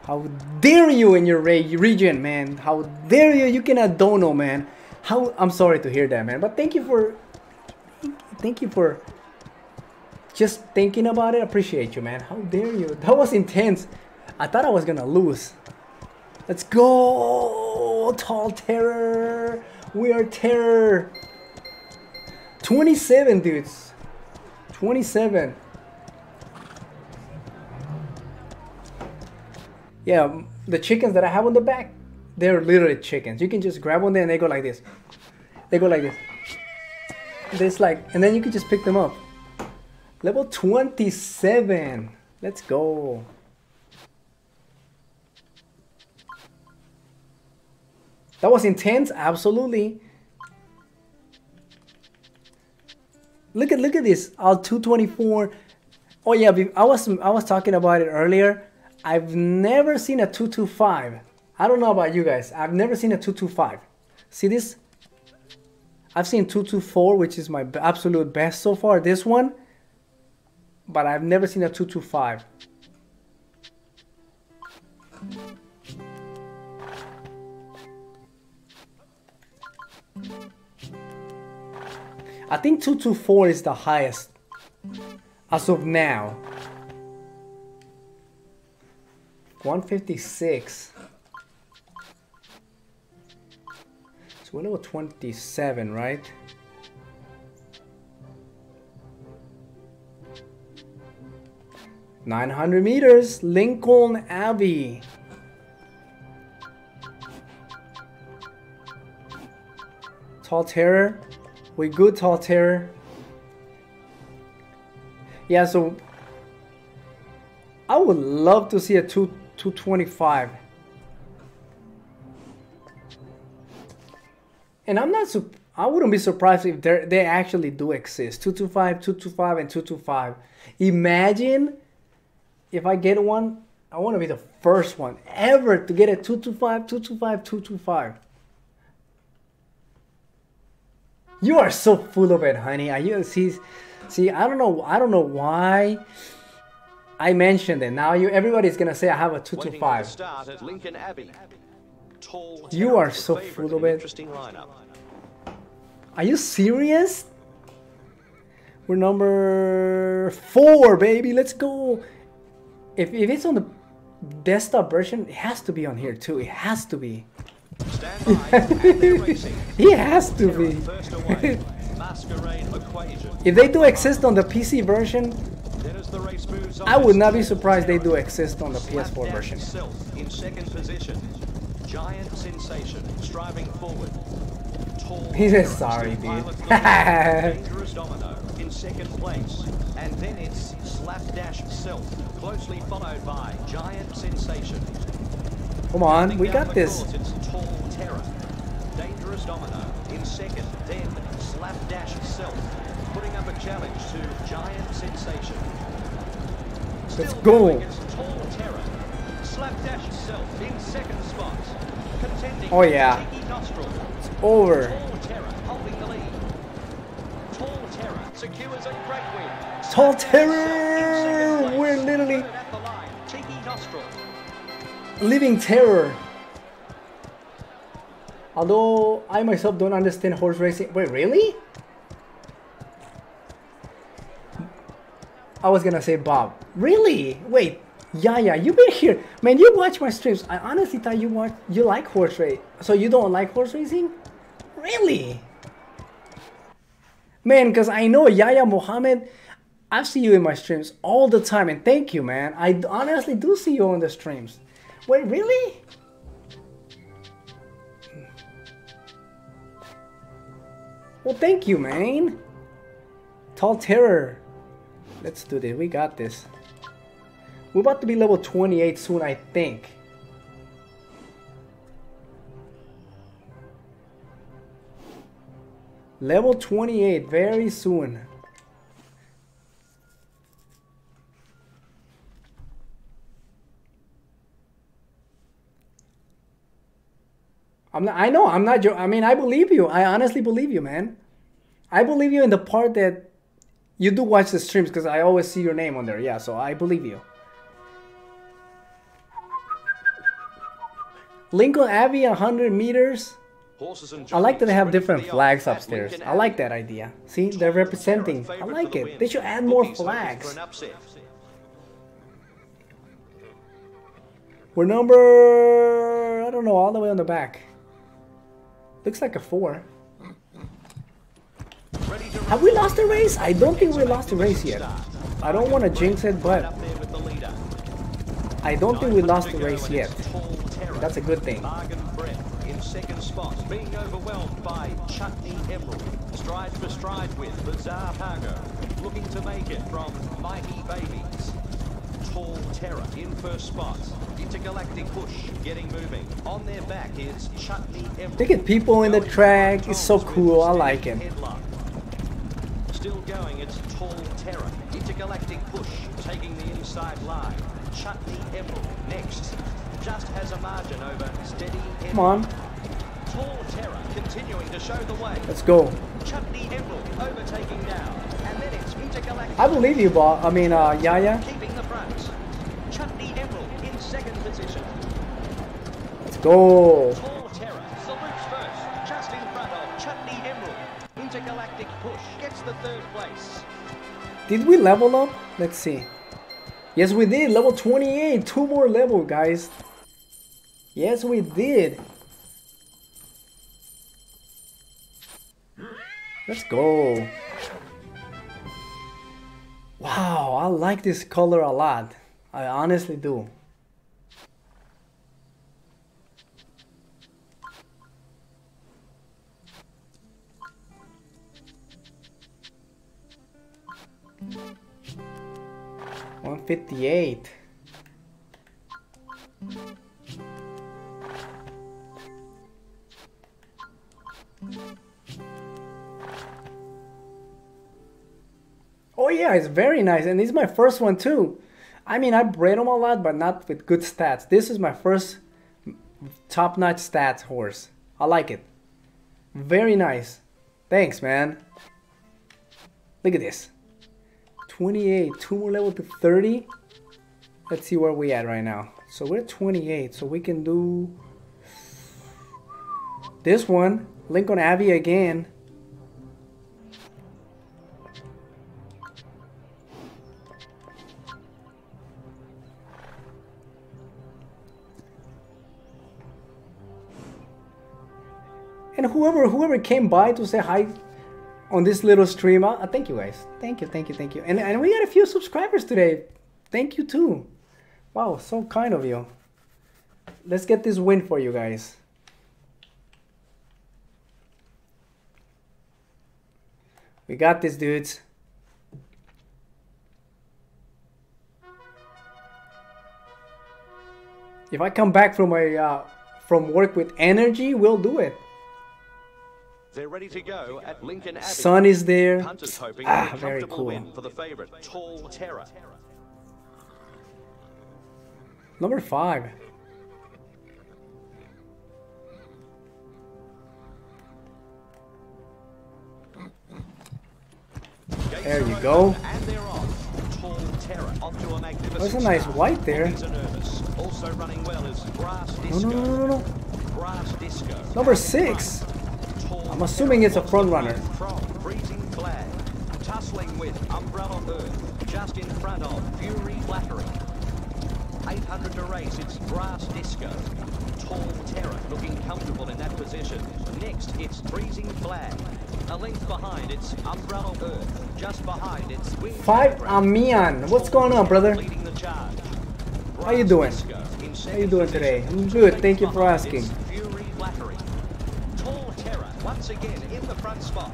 How dare you in your region, man? How dare you? You cannot dono, man. How I'm sorry to hear that, man. But thank you for thank you for just thinking about it. Appreciate you, man. How dare you? That was intense. I thought I was gonna lose. Let's go, tall terror. We are terror. 27 dudes. 27. Yeah, the chickens that I have on the back, they're literally chickens. You can just grab one there and they go like this. They go like this. This like, and then you can just pick them up. Level 27. Let's go. That was intense, absolutely. Look at look at this. Al 224. Oh yeah, I was I was talking about it earlier. I've never seen a 225. I don't know about you guys. I've never seen a 225. See this? I've seen 224, which is my absolute best so far. This one, but I've never seen a 225. I think 224 is the highest as of now. 156. So we're level 27, right? Nine hundred meters, Lincoln Abbey. Tall Terror, we good, Tall Terror. Yeah, so I would love to see a two 225. And I'm not I wouldn't be surprised if they actually do exist. 225, 225 and 225. Imagine if I get one, I want to be the first one ever to get a 225, 225, 225. You are so full of it, honey. I see see I don't know I don't know why I mentioned it. Now you everybody's gonna say I have a two to Waiting for the five. start at Lincoln Abbey. Tall You are so full of it. Interesting lineup. Are you serious? We're number four, baby. Let's go. If if it's on the desktop version, it has to be on here too. It has to be. Stand by, and they're. [laughs] It has to be. first away. [laughs] Masquerade equation. If they do exist on the PC version, I would not be surprised they do exist on the PS4 version. In second position. Giant sensation striving forward. [laughs] He says sorry, dude. [laughs] Dangerous Domino in second place. And then it's Slapdash Self, closely followed by Giant Sensation. Come on, we got this. It's Tall Terror. Dangerous Domino in second. Then Slapdash Self, putting up a challenge to Giant Sensation. Let's go. going, It's Tall Terror. Slapdash Self in second spot. Contending Oh, yeah. Nostril. Over. Tall Terror holding the lead. Tall Terror secures a great. Tall Slapdash Self in Terror! We're literally- Third at the line. Cheeky Nostril. Living terror. Although I myself don't understand horse racing. Wait, really? I was gonna say Bob. Really? Wait. Yeah. You've been here, man. You watch my streams. I honestly thought you watch. You like horse race. So you don't like horse racing? Really? Man, because I know Yaya Mohammed. I see you in my streams all the time, and thank you, man. I honestly do see you on the streams. Wait, really? Well, thank you, man. Tall Terror. Let's do this. We got this. We're about to be level 28 soon, I think. Level 28 very soon. I'm not, I know I'm not I mean I believe you. I honestly believe you, man. I believe you in the part that you do watch the streams because I always see your name on there. Yeah, so I believe you. Lincoln Abbey, 100 meters. I like that they have different flags upstairs. I like that idea. See, they're representing. I like it. They should add more flags. We're number... I don't know, all the way on the back. Looks like a 4. Have we lost the race? I don't think we lost the race yet. I don't want to jinx it, but up there with the leader. I don't think we lost the race yet. it's Tall Terror. That's a good thing. In second spot, being overwhelmed by Chutney Emerald. Stride for stride with Bizarre Cargo, looking to make it from Mighty Babies. Tall Terror in first spot. Intergalactic Push getting moving. On their back is Chutney Emerald. Look at people in the track. It's so cool. I like it. Still going, it's Tall Terror. Intergalactic Push taking the inside line. Chutney Emerald next. Just has a margin over Steady Come on, Tall Terror continuing to show the way. let's go. Chutney Emerald overtaking now. And then it's Intergalactic I believe you, Bob. I mean, uh, Yaya. keeping the front. Chutney Emerald in second position. Let's go. Tall Intergalactic Push gets the third place. Did we level up? Let's see. Yes, we did. Level 28. Two more level, guys. Yes, we did. Let's go. Wow, I like this color a lot. I honestly do. One fifty eight. Oh yeah, it's very nice, and is my first one too. I mean, I bred them a lot, but not with good stats. This is my first top-notch stats horse. I like it. Very nice. Thanks, man. Look at this. 28, two more level to 30. Let's see where we at right now. So we're 28, so we can do this one, Lincoln Abbey again. And whoever whoever came by to say hi on this little stream, uh, thank you guys. Thank you, thank you, thank you. And and we got a few subscribers today. Thank you too. Wow, so kind of you. Let's get this win for you guys. We got this, dudes. If I come back from my uh, from work with energy, we'll do it. They're ready to go at Lincoln Abbey. Sun is there. Punters hoping Ah, for a very cool. win for the favourite, Tall Terror. Number five. There you go. And they're off. Tall Terror off to a There's a nice white there. Bookies are nervous. Also running well is Grass No, Disco. no, no, no, no. Number six. I'm assuming it's a front runner. From Freezing Flag. Tussling with Umbrella Earth. Just in front of Fury Flattery. 800 to race, it's Grass Disco. Tall Terror looking comfortable in that position. Next, it's Freezing Flag. A length behind, it's Umbrella Earth. Just behind, it's Wing Five Amian. What's going on, brother? Leading the charge. How you doing? How you doing today? I'm good. Thank you for asking. Fury Flattery. Once again in the front spot.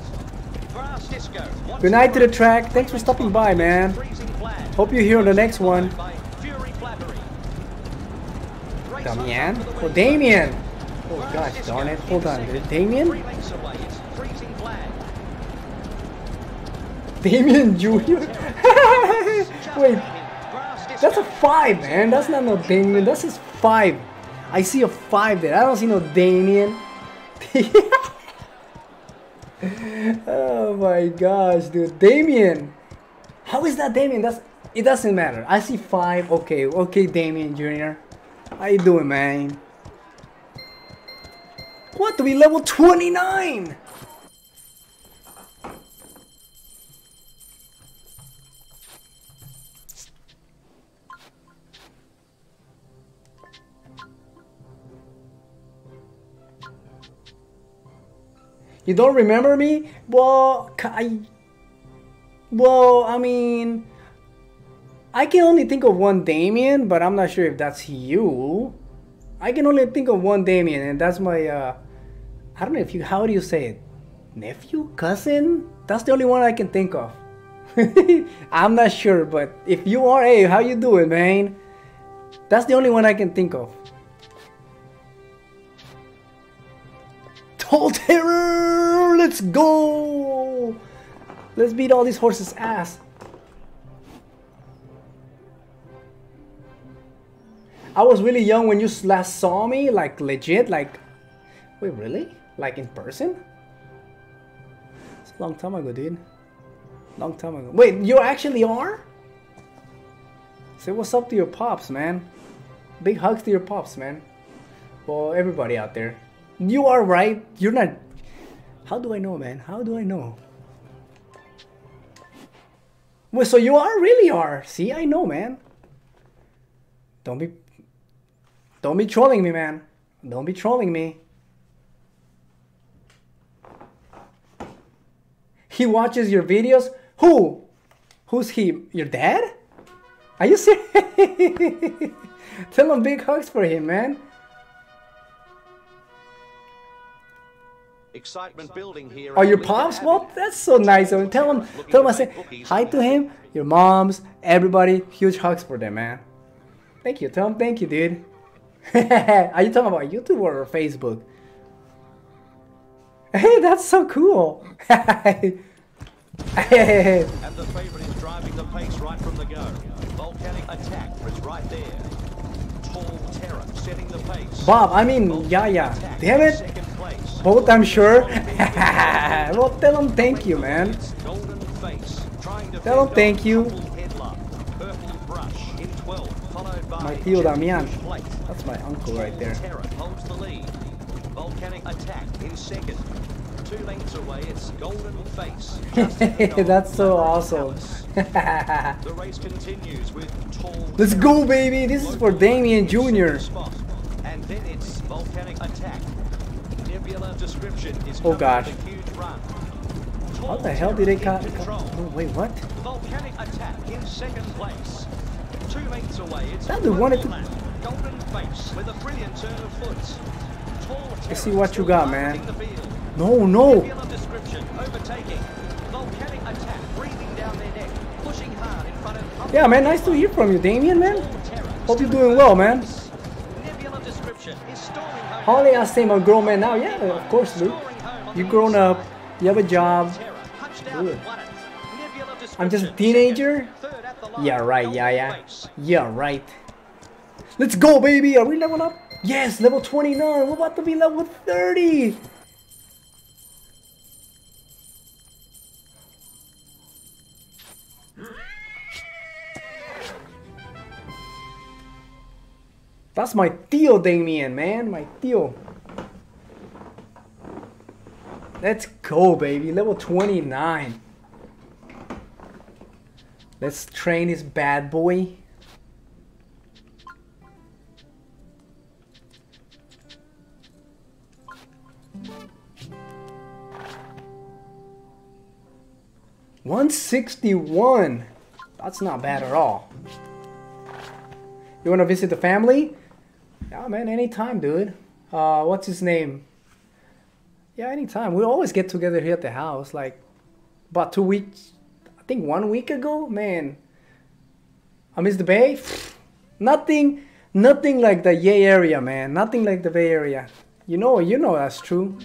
Grass Disco. Good night to the track. Thanks for stopping by, man. Hope you're here on the next one. By Fury Flattery. Race Damian? on for the Oh. Damien. Oh gosh darn it. Hold on. Is it Damien? Three lengths away, it's Freezing Flag. Damien Jr. Wait, that's a five, man. That's not no Damien. That's just five. I see a five there. I don't see no Damien. [laughs] [laughs] oh my gosh, dude. Damien. How is that Damien? That's it doesn't matter. I see five. Okay, okay, Damien Jr. How you doing, man? What? Do we level 29! You don't remember me? Well, I... Well, I mean... I can only think of one Damien, but I'm not sure if that's you. I can only think of one Damien, and that's my, uh... I don't know if you... How do you say it? Nephew? Cousin? That's the only one I can think of. [laughs] I'm not sure, but if you are, hey, how you doing, man? That's the only one I can think of. Tall Terror! Let's go! Let's beat all these horses' ass. I was really young when you last saw me, like legit, like, wait, really? Like in person? It's a long time ago, dude. Long time ago. Wait, you actually are? Say what's up to your pops, man. Big hugs to your pops, man. Well, everybody out there. You are right. You're not. How do I know, man? How do I know? Well, so you are really are. See, I know, man. Don't be. Don't be trolling me, man. Don't be trolling me. He watches your videos. Who? Who's he? Your dad? Are you serious? [laughs] Tell him big hugs for him, man. Excitement building here. Oh, your pops? Well, that's so nice. I mean, tell him, tell him I say hi to him, your moms, everybody. Huge hugs for them, man. Thank you. Him thank you, dude. [laughs] Are you talking about YouTube or Facebook? [laughs] Hey, that's so cool. [laughs] and the favorite is driving the pace right from the go. Volcanic attack is right there. Tall terror setting the pace. Bob, I mean, yeah, yeah. Damn it. Both, I'm sure. [laughs] well, tell him thank you, man. Tell him thank you. Purple headlock. Purple brush in 12, followed by My tío Damián. That's my uncle right there. Volcanic attack in second. Two lengths away, it's golden That's so awesome. [laughs] Let's go, baby. This is for Damien Jr. And then it's volcanic attack. Nebula description is Oh, gosh. with a huge run. How Tall the hell did they cut? control. Oh, wait, what? Volcanic attack in second place. Two lengths away, it's That dude wanted to- Golden face with a brilliant turn of foot. Let's see what you got, man. No, no. Nebula description overtaking. Volcanic attack breathing down their neck, pushing hard in front of. Yeah, man. Nice to hear from you, Damien, man. Hope you're doing well, man. Holly asked him, a grown man now. Yeah, of course, Luke. You've grown up. You have a job. Good. I'm just a teenager? Yeah, right. Yeah, yeah. Yeah, right. Let's go, baby. Are we level up? Yes, level 29. We're about to be level 30. That's my Theo Damien, man. My Theo. Let's go, baby. Level 29. Let's train this bad boy. One sixty one. That's not bad at all. You want to visit the family? Yeah, man. Anytime, dude. Uh, what's his name? Yeah, anytime. We always get together here at the house. Like about two weeks, I think one week ago, man. I miss the Bay. [sighs] Nothing, nothing like the Yay area, man. Nothing like the Bay Area. You know, you know that's true.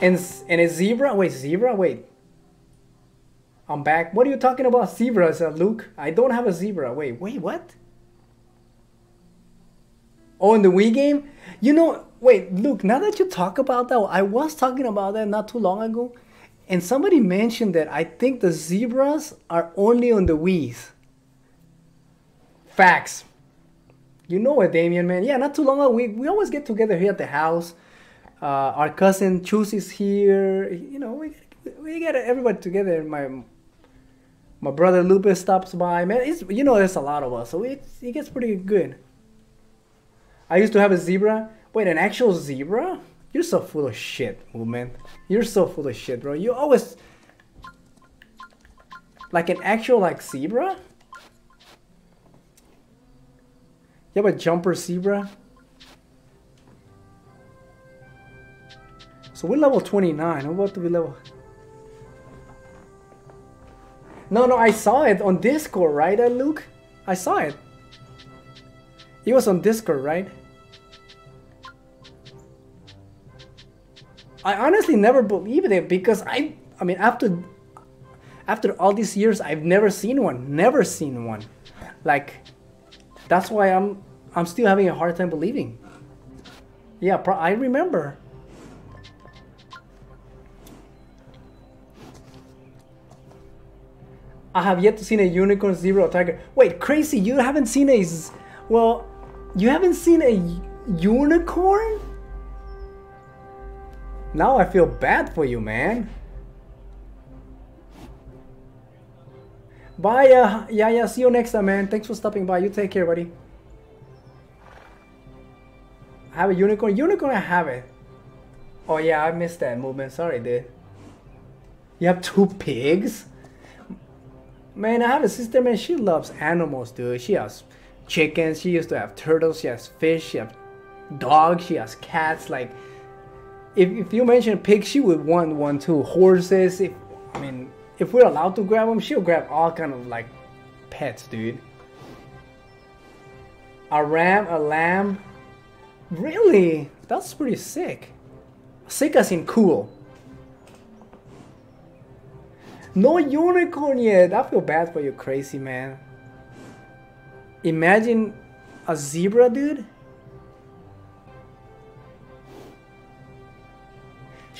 And and a zebra. Wait, zebra. Wait. I'm back. What are you talking about zebras, uh, Luke? I don't have a zebra. Wait, wait, what? Oh, in the Wii game? You know, wait, Luke, now that you talk about that, I was talking about that not too long ago. And somebody mentioned that I think the zebras are only on the Wii's. Facts. You know it, Damien, man. Yeah, not too long ago, we, we always get together here at the house. Uh, our cousin Chus is here. You know, we, we get everybody together. My my brother Lupus stops by. Man, it's, you know, there's a lot of us, so it, it gets pretty good. I used to have a zebra. Wait, an actual zebra? You're so full of shit, movement. You're so full of shit, bro. You always like an actual like zebra. You have a jumper zebra. So we're level 29. I'm about to be level. No, no, I saw it on Discord, right, Luke? I saw it. It was on Discord, right? I honestly never believed it because I I mean after after all these years I've never seen one. Never seen one. Like that's why I'm I'm still having a hard time believing. Yeah, I remember. I have yet to see a unicorn, zebra, or tiger. Wait, crazy! You haven't seen a, well, you haven't seen a unicorn? Now I feel bad for you, man. Bye, uh, yeah, yeah, see you next time, man. Thanks for stopping by. You take care, buddy. I have a unicorn. Unicorn, I have it. Oh, yeah, I missed that movement. Sorry, dude. You have two pigs? Man, I have a sister, man. She loves animals, dude. She has chickens. She used to have turtles. She has fish. She has dogs. She has cats. Like, if, if you mention pig, she would want one too. Horses, if I mean, if we're allowed to grab them, she'll grab all kind of like pets, dude. A ram, a lamb. Really? That's pretty sick. Sick as in cool. No unicorn yet. I feel bad for you, crazy man. Imagine a zebra, dude.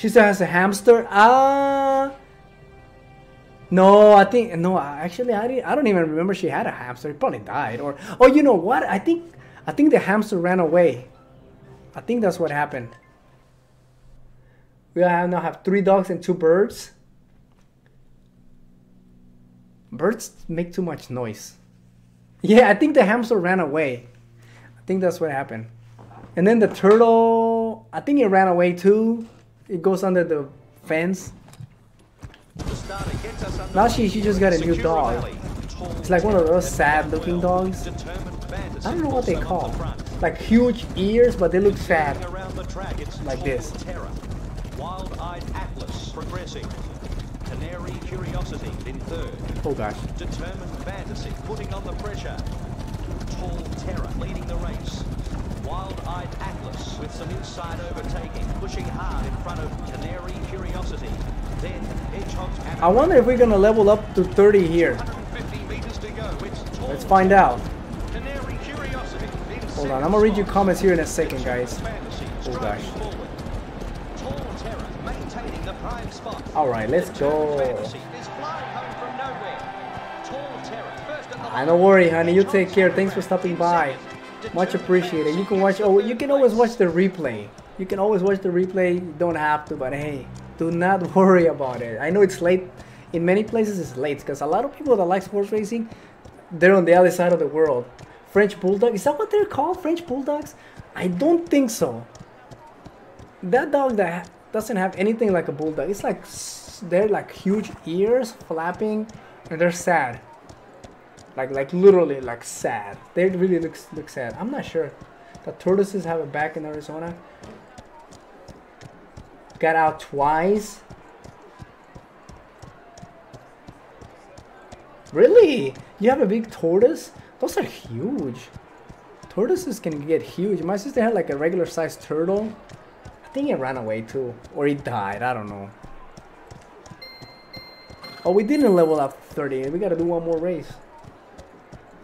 She still has a hamster. Ah. No, I think no. Actually, I I don't even remember she had a hamster. It probably died, or oh, you know what? I think I think the hamster ran away. I think that's what happened. We now have three dogs and two birds. Birds make too much noise. Yeah, I think the hamster ran away. I think that's what happened. And then the turtle, I think it ran away too it goes under the fence. Now she, she just got a new dog. It's like one of those sad looking dogs. I don't know what they call. Like huge ears, but they look sad. Like this. Wild-eyed Atlas progressing. Canary Curiosity in third. Oh gosh. Determined Fantasy putting on the pressure. Tall Terror leading the race. Wild-Eyed Atlas with some inside overtaking, pushing hard in front of Canary Curiosity. Then Hedgehog's I wonder if we're gonna level up to 30 here. Let's find out. Hold on, I'm gonna read your comments here in a second, guys. Oh gosh. Alright, let's go. I don't worry, honey. You take care. Thanks for stopping by. Much appreciated. You can watch. Oh, you can always watch the replay. You can always watch the replay. You don't have to, but hey, do not [laughs] worry about it. I know it's late. In many places, it's late because a lot of people that like horse racing, they're on the other side of the world. French bulldog. Is that what they're called? French bulldogs? I don't think so. That dog that doesn't have anything like a bulldog. It's like they're like huge ears flapping, and they're sad. Like like literally like sad. They really look look sad. I'm not sure. The tortoises have a back in Arizona. Got out twice. Really? You have a big tortoise? Those are huge. Tortoises can get huge. My sister had like a regular sized turtle. I think it ran away too. Or it died. I don't know. Oh, we didn't level up 30. We gotta do one more race.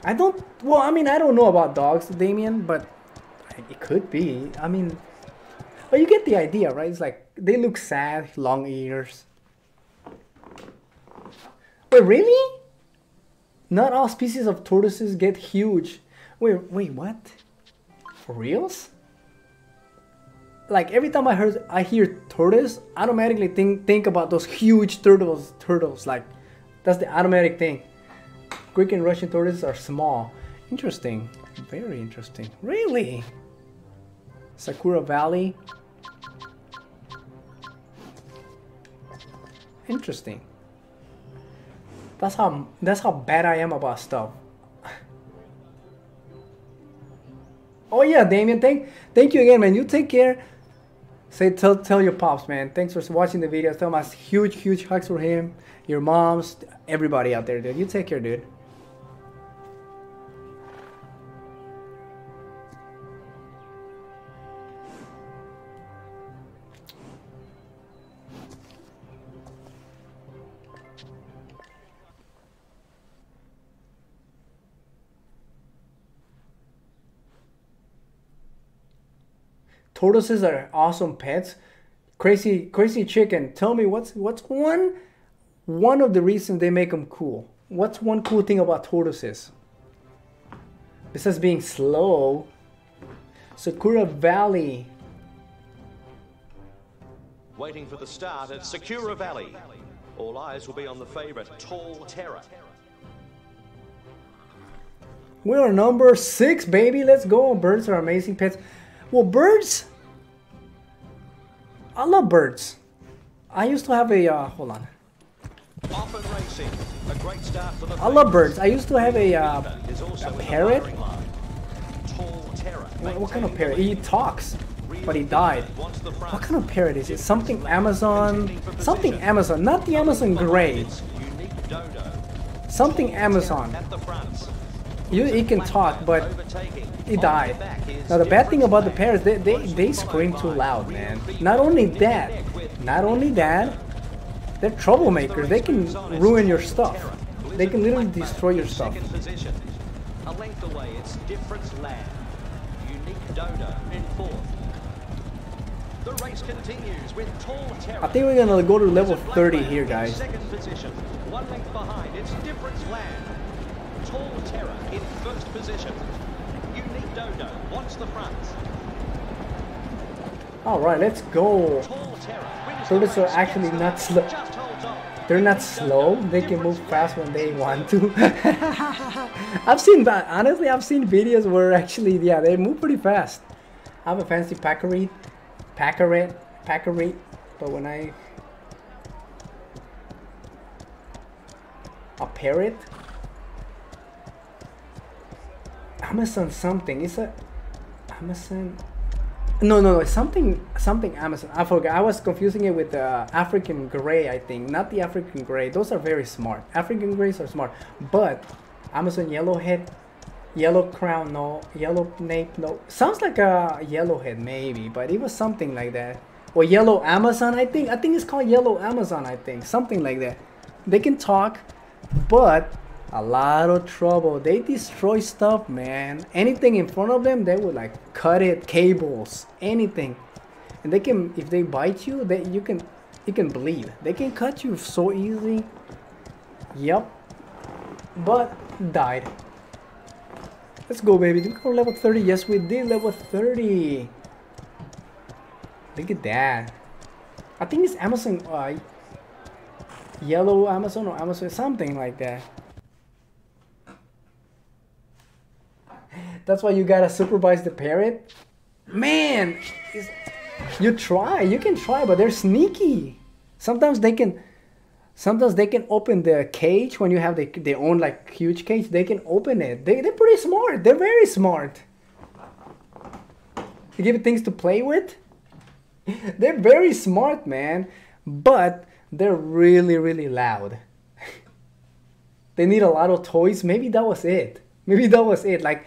I don't. Well, I mean, I don't know about dogs, Damien, but it could be. I mean, but you get the idea, right? It's like they look sad, long ears. Wait, really? Not all species of tortoises get huge. Wait, wait, what? For reals? Like every time I heard I hear tortoise, I automatically think think about those huge turtles. Turtles, like that's the automatic thing. Greek and Russian tortoises are small. Interesting, very interesting. Really? Sakura Valley. Interesting. That's how that's how bad I am about stuff. [laughs] oh yeah, Damien, thank thank you again, man. You take care. Say tell tell your pops, man. Thanks for watching the video. Tell huge huge hugs for him, your moms, everybody out there, dude. You take care, dude. Tortoises are awesome pets. Crazy, crazy chicken. Tell me what's what's one one of the reasons they make them cool. What's one cool thing about tortoises? Besides being slow, Sakura Valley. Waiting for the start at Sakura Valley. All eyes will be on the favourite, Tall Terror. We are number six, baby. Let's go. Birds are amazing pets. Well, birds. I love birds. I used to have a. Uh, hold on. Racing, a great start for the I love birds. I used to have a, uh, a parrot. What, what kind of parrot? He talks, but he died. Wants the front. What kind of parrot is it? Something Amazon. Something Amazon. Not the Amazon Gray. It's unique dodo. Something Amazon. At the front. You, he can talk, but he died. Now the bad thing about the parrots, they, they, they scream too loud, man. Not only that, not only that, they're troublemakers. They can ruin your stuff. They can literally destroy your stuff. A length away, it's Difference Land. Unique Dodo in fourth. The race continues with Tall Terror. I think we're gonna go to level 30 here, guys. Second position. One length behind, it's Difference Land. Tall Terror in first position. Unique Dodo wants the front. All right, let's go. Tall Terror wins Tortoises the are actually not slow. lead, just holds on. They're not slow. They can move fast when they want to. [laughs] I've seen that. Honestly, I've seen videos where actually, yeah, they move pretty fast. I have a fancy Packery, Packerit, Packery, but when I a parrot, Amazon something. Is a Amazon. No, no, no. Something, something Amazon. I forgot. I was confusing it with the African gray. I think not the African gray. Those are very smart. African grays are smart, but Amazon yellowhead, yellow crown, no, yellow nape, no. Sounds like a yellowhead maybe, but it was something like that. Or yellow Amazon. I think. I think it's called yellow Amazon. I think something like that. They can talk, but a lot of trouble. They destroy stuff, man. Anything in front of them, they would like cut it, cables, anything. And they can, if they bite you, they you can, you can bleed. They can cut you so easy. Yep. But died. Let's go, baby. Did we go level 30? Yes, we did level 30. Look at that. I think it's Amazon. Uh, yellow Amazon or Amazon, something like that. That's why you gotta supervise the parrot. Man, you try, you can try, but they're sneaky. Sometimes they can, sometimes they can open the cage when you have the, their own like huge cage. They can open it. They they're pretty smart. They're very smart. You give it things to play with. [laughs] They're very smart, man. But they're really really loud. [laughs] they need a lot of toys. Maybe that was it. Maybe that was it. Like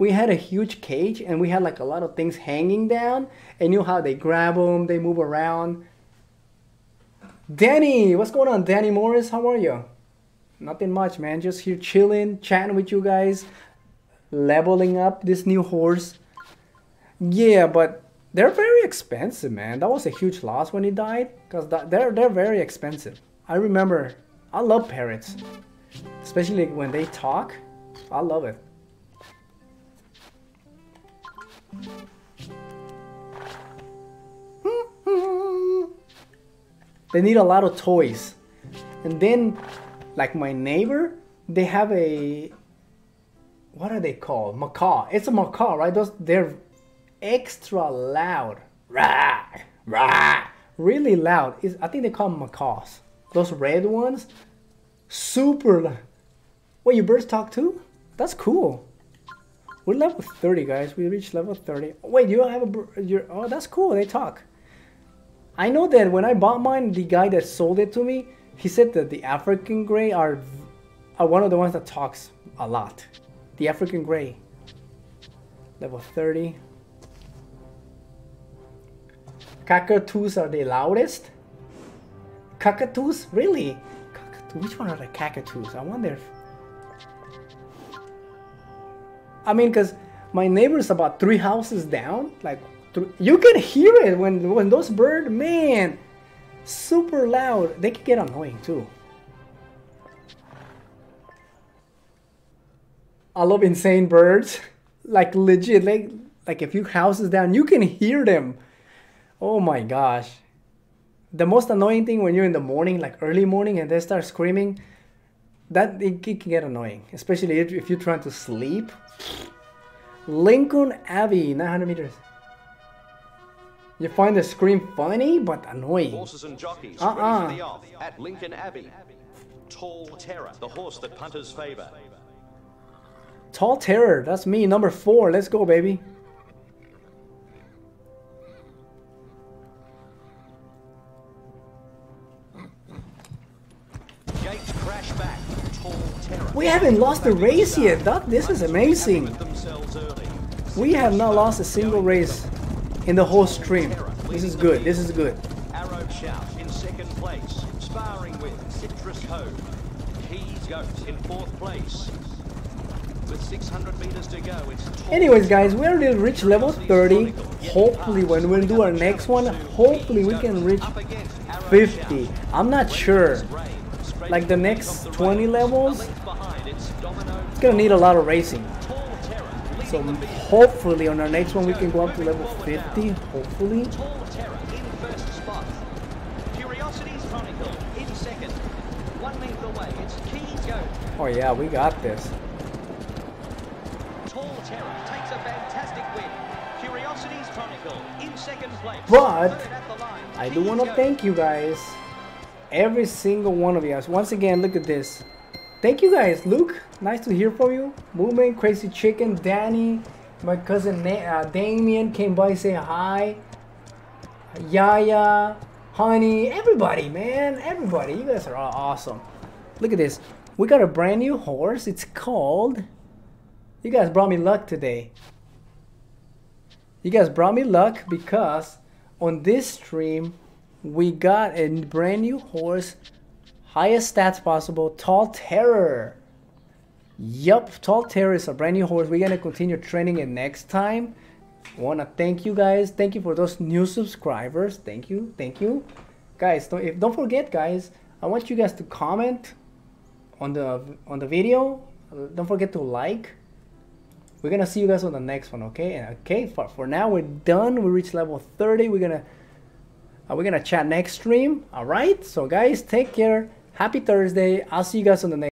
we had a huge cage and we had like a lot of things hanging down and you know how they grab them, they move around. Danny, what's going on, Danny Morris? How are you? Nothing much, man. Just here chilling, chatting with you guys, leveling up this new horse. Yeah, but they're very expensive, man. That was a huge loss when he died, cause they're they're very expensive. I remember. I love parrots, especially when they talk. I love it. They need a lot of toys. And then, like my neighbor, they have a, what are they called? Macaw. It's a macaw, right? Those, they're extra loud. Rah, rah, really loud. It's, I think they call them macaws. Those red ones, super loud. Wait, your birds talk too? That's cool. We're level 30, guys. We reached level 30. Wait, you don't have a... You're, oh, that's cool. They talk. I know that when I bought mine, the guy that sold it to me, he said that the African gray are, are one of the ones that talks a lot. The African gray. Level 30. Cockatoos are the loudest? Cockatoos? Really? Cockatoo? Which one are the cockatoos? I wonder if... I mean, because my neighbor's about three houses down. Like, you can hear it when when those birds, man, super loud. They can get annoying too. I love insane birds, like legit, like like a few houses down, you can hear them. Oh my gosh. The most annoying thing when you're in the morning, like early morning, and they start screaming, that it, it can get annoying, especially if, if you're trying to sleep. Lincoln Abbey, 900 meters. You find the scream funny but annoying. Horses and jockeys uh -uh. ready for the off at Lincoln Abbey. Tall Terror, the horse that punters favor. Tall Terror, that's me, number four. Let's go, baby. Gates crash back. Tall Terror. We haven't lost a race yet. That this is amazing. We have not lost a single race in the whole stream. This is good. This is good. Arrow in second place, sparring with Citrus Code. Keys Goat in fourth place. With 600 meters to go, it's Anyways, guys, we already reached level 30. Hopefully, when we do our next one, hopefully we can reach 50. I'm not sure. Like the next 20 levels, it's gonna need a lot of racing. So hopefully on our next one we can go up to level 50, hopefully. Oh yeah, we got this. Tall Terror takes a fantastic win. Curiosities Chronicle in second place. But I do want to thank you guys. Every single one of you guys. Once again, look at this. Thank you guys. Luke, nice to hear from you. Movement, Crazy Chicken, Danny, my cousin uh, Damien came by say hi. Yaya, Honey, everybody, man. Everybody. You guys are all awesome. Look at this. We got a brand new horse. It's called... You guys brought me luck today. You guys brought me luck because on this stream, we got a brand new horse Highest stats possible. Tall Terror. Yup, Tall Terror is a brand new horse. We're going to continue training it next time. want to thank you guys. Thank you for those new subscribers. Thank you. Thank you. Guys, don't, if, don't forget, guys, I want you guys to comment on the on the video. Don't forget to like. We're going to see you guys on the next one, okay? Okay, for, for now, we're done. We reached level 30. We're going to... Uh, we're gonna chat next stream all right so guys take care Happy Thursday. I'll see you guys on the next